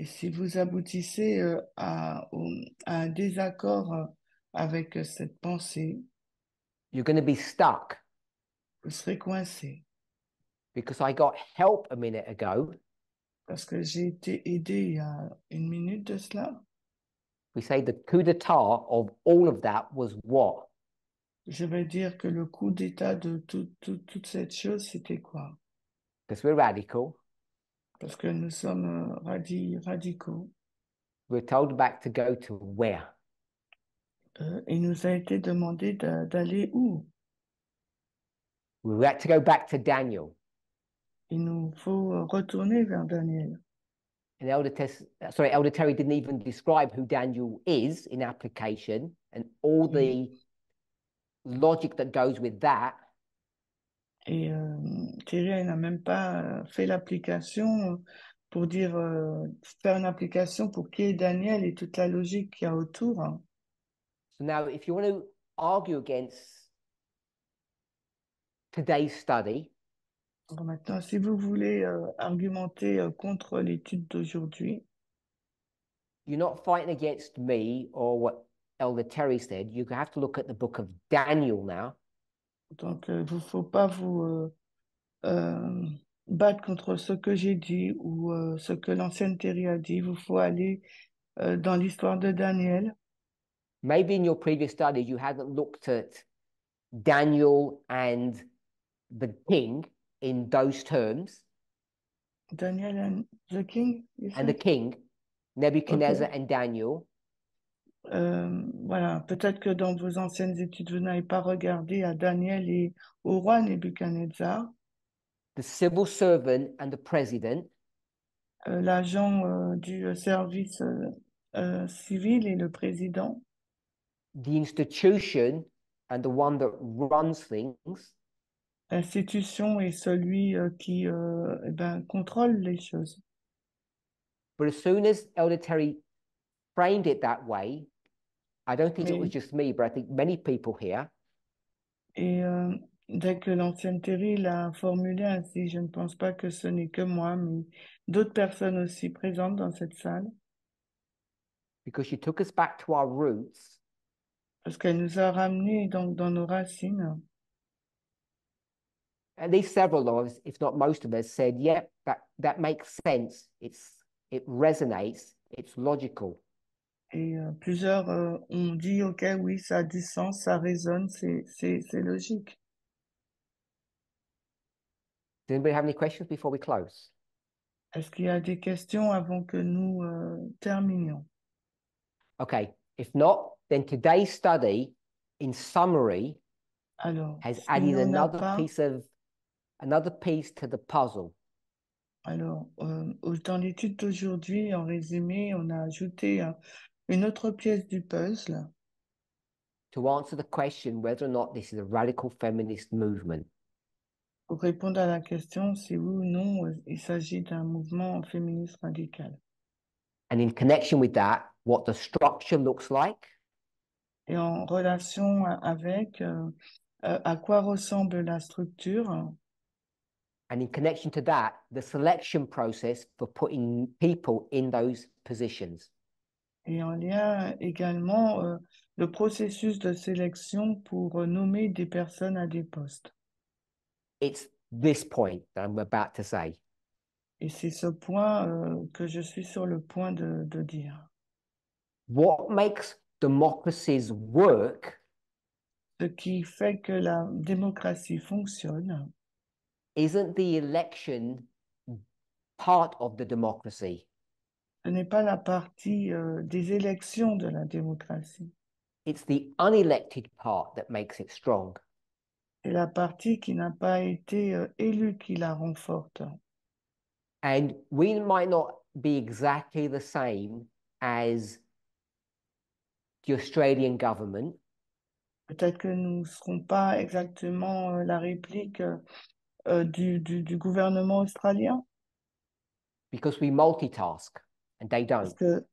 Speaker 2: Et si vous aboutissez euh, à, au- à un désaccord euh, avec cette pensée,
Speaker 1: you're going to be stuck
Speaker 2: vous serez coincé.
Speaker 1: because I got help a minute ago.
Speaker 2: Parce que j'ai été aidé il y a une minute de cela.
Speaker 1: We say the coup d'etat of all of that was what?
Speaker 2: Je vais dire que le coup d'état de tout- tout- toute cette chose, c'était quoi?
Speaker 1: Because we're radical.
Speaker 2: Parce que nous sommes euh, radi- radicaux.
Speaker 1: We're told back to go to where?
Speaker 2: Euh, il nous a été demandé d'a- d'aller où?
Speaker 1: We had to go back to Daniel.
Speaker 2: Il nous faut euh, retourner vers Daniel.
Speaker 1: And Elder Tess, uh, sorry, Elder Terry didn't even describe who Daniel is in application and all the logic that goes with that.
Speaker 2: Et euh, Thierry n'a même pas fait l'application pour dire, euh, faire une application pour qui est Daniel et toute la logique qu'il y a autour. hein.
Speaker 1: So now, if you want to argue against today's study,
Speaker 2: Alors maintenant, si vous voulez euh, argumenter euh, contre l'étude d'aujourd'hui,
Speaker 1: you're not fighting against me or what Elder Terry said. You have to look at the book of Daniel now.
Speaker 2: donc il ne faut pas vous euh, euh, battre contre ce que j'ai dit ou euh, ce que l'ancienne Thierry a dit. Il vous faut aller euh, dans l'histoire de Daniel.
Speaker 1: Maybe in your previous studies, you hadn't looked at Daniel and the king in those terms,
Speaker 2: Daniel and the King,
Speaker 1: and the king, Nebuchadnezzar and Daniel.
Speaker 2: Euh, voilà, peut-être que dans vos anciennes études, vous n'avez pas regardé à Daniel et au roi Nebuchadnezzar,
Speaker 1: the civil servant and the president,
Speaker 2: euh, l'agent euh, du euh, service euh, euh, civil et le président,
Speaker 1: the institution and the one that runs things,
Speaker 2: l'institution et celui euh, qui euh, eh ben, contrôle les choses.
Speaker 1: but as soon as Elder Terry framed it that way, I don't think it was just me, but I think many people here,
Speaker 2: Et euh, dès que l'ancienne Terry l'a formulé ainsi, je ne pense pas que ce n'est que moi, mais d'autres personnes aussi présentes dans cette salle,
Speaker 1: because she took us back to our roots,
Speaker 2: parce qu'elle nous a ramenés donc dans nos racines.
Speaker 1: At least several of us, if not most of us, said, "Yep, that that makes sense. It's it resonates. It's logical."
Speaker 2: Et euh, plusieurs euh, ont dit, OK, oui, ça a du sens, ça résonne, c'est, c'est, c'est logique.
Speaker 1: Does anybody have any questions before we close?
Speaker 2: Est-ce qu'il y a des questions avant que nous euh, terminions?
Speaker 1: Okay. If not, then today's study, in summary,
Speaker 2: Alors,
Speaker 1: has
Speaker 2: s'il
Speaker 1: added
Speaker 2: n'y en a
Speaker 1: another
Speaker 2: pas,
Speaker 1: piece of another piece to the puzzle.
Speaker 2: alors euh, dans l'étude d'aujourd'hui, en résumé, on a ajouté euh, une autre pièce du puzzle
Speaker 1: to answer the question whether or not this is a radical feminist movement.
Speaker 2: pour répondre à la question si oui ou non euh, il s'agit d'un mouvement féministe radical.
Speaker 1: And in connection with that, what the structure looks like,
Speaker 2: Et en relation a- avec euh, euh, à quoi ressemble la structure
Speaker 1: and in connection to that, the selection process for putting people in those positions.
Speaker 2: et en lien également euh, le processus de sélection pour euh, nommer des personnes à des postes.
Speaker 1: It's this point that I'm about to say.
Speaker 2: Et c'est ce point euh, que je suis sur le point de, de dire.
Speaker 1: What makes democracies work
Speaker 2: Ce qui fait que la démocratie fonctionne,
Speaker 1: isn't the election part of the democracy?
Speaker 2: Ce n'est pas la partie euh, des élections de la démocratie.
Speaker 1: It's the unelected part that makes it strong.
Speaker 2: C'est la partie qui n'a pas été euh, élue qui la rend forte.
Speaker 1: And we might not be exactly the same as the Australian government,
Speaker 2: Peut-être que nous ne serons pas exactement euh, la réplique euh, du, du, du gouvernement australien,
Speaker 1: because we multitask and they
Speaker 2: parce
Speaker 1: don't.
Speaker 2: que,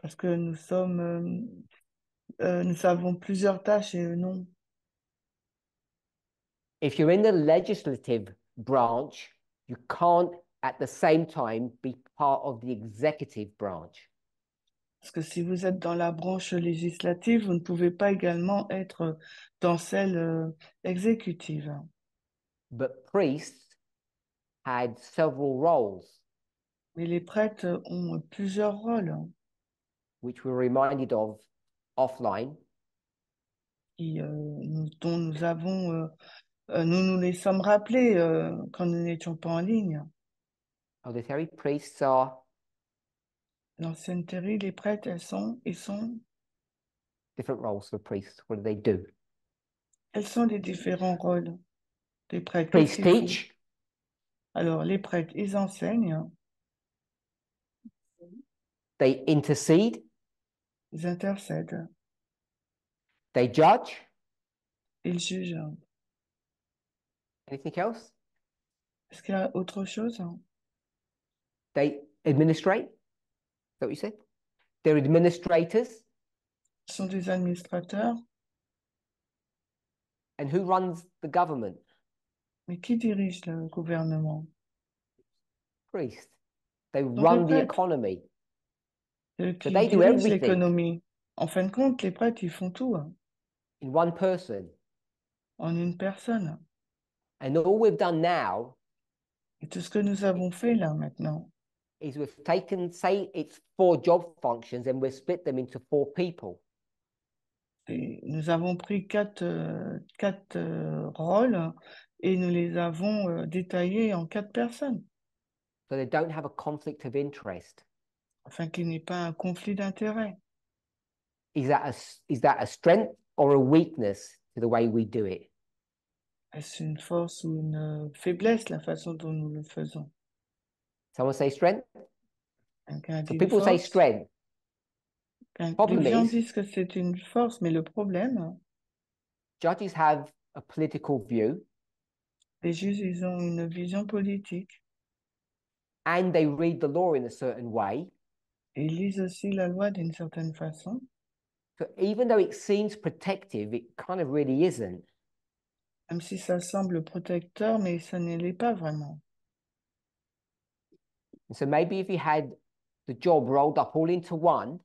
Speaker 2: parce que nous sommes, euh, euh, nous avons plusieurs tâches et eux non.
Speaker 1: If you're in the legislative branch, you can't at the same time be part of the executive branch.
Speaker 2: Parce que si vous êtes dans la branche législative, vous ne pouvez pas également être dans celle euh, exécutive.
Speaker 1: But priests had several roles,
Speaker 2: Mais les prêtres ont plusieurs rôles
Speaker 1: which we're reminded of offline.
Speaker 2: qui, euh, nous- dont nous avons, euh, euh, nous nous les sommes rappelés euh, quand nous n'étions pas en ligne.
Speaker 1: Auditory priests are
Speaker 2: L'ancienne théorie, les prêtres, elles sont, ils sont,
Speaker 1: different roles for priests. What do they do?
Speaker 2: elles sont les différents rôles des prêtres. Alors, les prêtres, ils enseignent,
Speaker 1: they intercede,
Speaker 2: ils intercèdent,
Speaker 1: they judge.
Speaker 2: ils jugent.
Speaker 1: Anything else?
Speaker 2: Est-ce qu'il y a autre chose?
Speaker 1: They administrate. Is that what you said? They're administrators.
Speaker 2: Ce sont des administrateurs,
Speaker 1: And who runs the government?
Speaker 2: Mais qui dirige le gouvernement?
Speaker 1: Priests. They
Speaker 2: les
Speaker 1: run the
Speaker 2: prêtres.
Speaker 1: economy.
Speaker 2: Ceux qui
Speaker 1: they do
Speaker 2: dirigent
Speaker 1: everything.
Speaker 2: l'économie. En fin de compte, les prêtres, ils font tout hein,
Speaker 1: in one person.
Speaker 2: en une personne.
Speaker 1: And all we've done now
Speaker 2: Et tout ce que nous avons fait là maintenant,
Speaker 1: is we've taken, say, it's four job functions and we've split them into four people.
Speaker 2: c'est- nous avons pris quatre, euh, quatre euh, rôles et nous les avons euh, détaillés en quatre personnes,
Speaker 1: So they don't have a conflict of interest.
Speaker 2: afin qu'il n'y ait pas un conflit d'intérêts.
Speaker 1: Is that a, is that a strength or a weakness to the way we do it?
Speaker 2: Est-ce une force ou une euh, faiblesse la façon dont nous le faisons?
Speaker 1: Someone say strength? So people say
Speaker 2: force,
Speaker 1: strength.
Speaker 2: qu'un- les gens
Speaker 1: is-
Speaker 2: disent que c'est une force, mais le problème,
Speaker 1: Judges have a political view
Speaker 2: les juges, ils ont une vision politique.
Speaker 1: and they read the law in a certain way.
Speaker 2: Et ils lisent aussi la loi d'une certaine façon.
Speaker 1: So even though it seems protective, it kind of really isn't.
Speaker 2: Même si ça semble protecteur, mais ça ne l'est pas vraiment.
Speaker 1: And so maybe if you had the job rolled up all into one,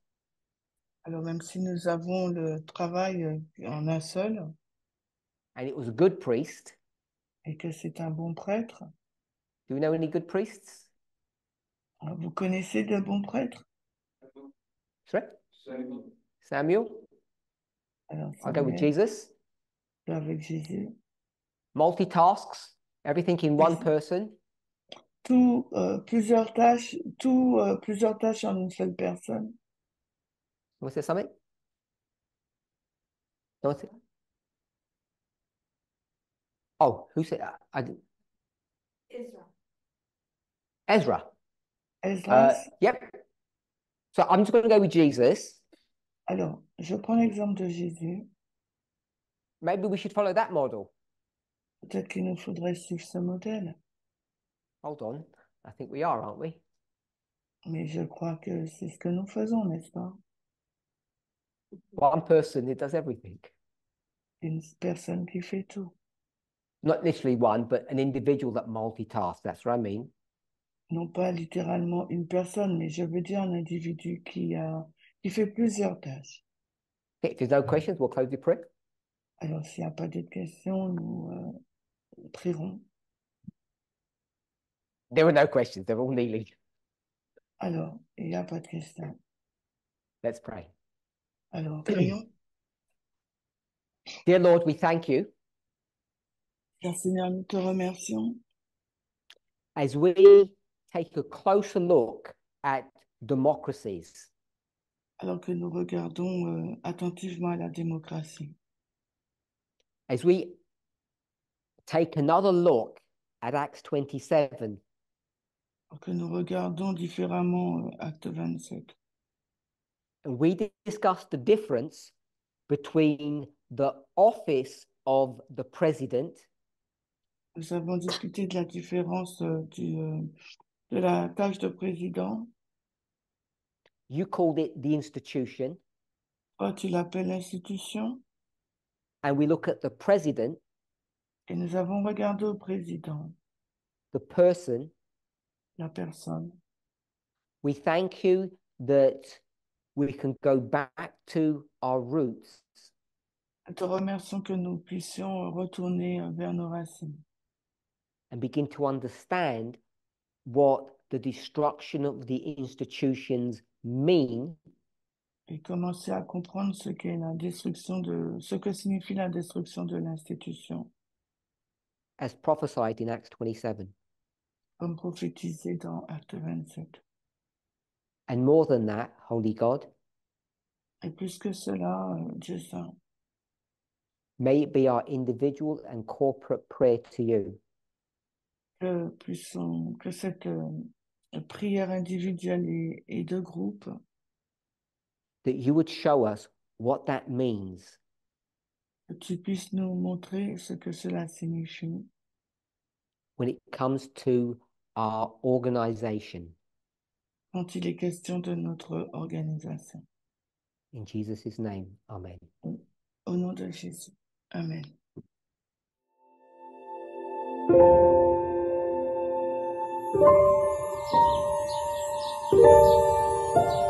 Speaker 2: Alors même si nous avons le travail en un seul
Speaker 1: and it was a good priest,
Speaker 2: et que c'est un bon prêtre,
Speaker 1: do you know any good priests?
Speaker 2: euh, vous connaissez de bons prêtres?
Speaker 1: Sorry?
Speaker 3: Samuel.
Speaker 1: Samuel?
Speaker 2: Alors
Speaker 1: I'll go with Jesus.
Speaker 2: avec Jésus.
Speaker 1: Multitasks, everything in one person.
Speaker 2: Tout, euh, plusieurs tâches, tout, euh, plusieurs tâches en une seule personne.
Speaker 1: Was there something? No one said- Oh, who said that? I didn't.
Speaker 6: Israel.
Speaker 1: Ezra. Uh, yep. So I'm just going to go with Jesus.
Speaker 2: Alors, je prends l'exemple de Jésus.
Speaker 1: Maybe we should follow that model.
Speaker 2: Peut-être qu'il nous faudrait suivre ce modèle,
Speaker 1: Hold on. I think we are, aren't we?
Speaker 2: mais je crois que c'est ce que nous faisons, n'est-ce pas?
Speaker 1: One person who does everything.
Speaker 2: Une personne qui fait tout.
Speaker 1: Not literally one, but an individual that multitasks. That's what I mean.
Speaker 2: Non pas littéralement une personne, mais je veux dire un individu qui a, qui fait plusieurs tâches.
Speaker 1: Okay, if there's no questions, we'll close the prayer.
Speaker 2: Alors, s'il n'y a pas d'autres questions, nous euh, prierons.
Speaker 1: There are no questions. They're all kneeling.
Speaker 2: Alors, il n'y a pas de questions.
Speaker 1: Let's pray.
Speaker 2: Alors, prions.
Speaker 1: Dear Lord, we thank you
Speaker 2: Cher Seigneur, nous te remercions.
Speaker 1: As we take a closer look at democracies,
Speaker 2: alors que nous regardons euh, attentivement à la démocratie,
Speaker 1: as we take another look at Acts 27,
Speaker 2: alors que nous regardons différemment euh, Acte 27,
Speaker 1: and we discuss the difference between the office of the president
Speaker 2: nous avons discuté de la différence euh, du, euh, de la tâche de président.
Speaker 1: you called it the institution,
Speaker 2: Toi, tu l'appelles l'institution.
Speaker 1: and we look at the president,
Speaker 2: Et nous avons regardé au président,
Speaker 1: the person.
Speaker 2: la personne.
Speaker 1: We thank you that we can go back to our roots
Speaker 2: Nous te remercions que nous puissions retourner vers nos racines
Speaker 1: and begin to understand what the destruction of the institutions mean.
Speaker 2: Et commencer à comprendre ce qu'est la destruction de, ce que signifie la destruction de l'institution,
Speaker 1: as prophesied in Acts 27.
Speaker 2: comme prophétisé dans Acte 27.
Speaker 1: And more than that, Holy God,
Speaker 2: Et plus que cela, Dieu saint,
Speaker 1: may it be our individual and corporate prayer to you
Speaker 2: que, puissions- que cette euh, prière individuelle et, et de groupe,
Speaker 1: that you would show us what that means
Speaker 2: que tu puisses nous montrer ce que cela signifie
Speaker 1: when it comes to our organization.
Speaker 2: quand il est question de notre organisation.
Speaker 1: In Jesus' name, Amen.
Speaker 2: Au nom de Jésus. Amen.
Speaker 7: thank you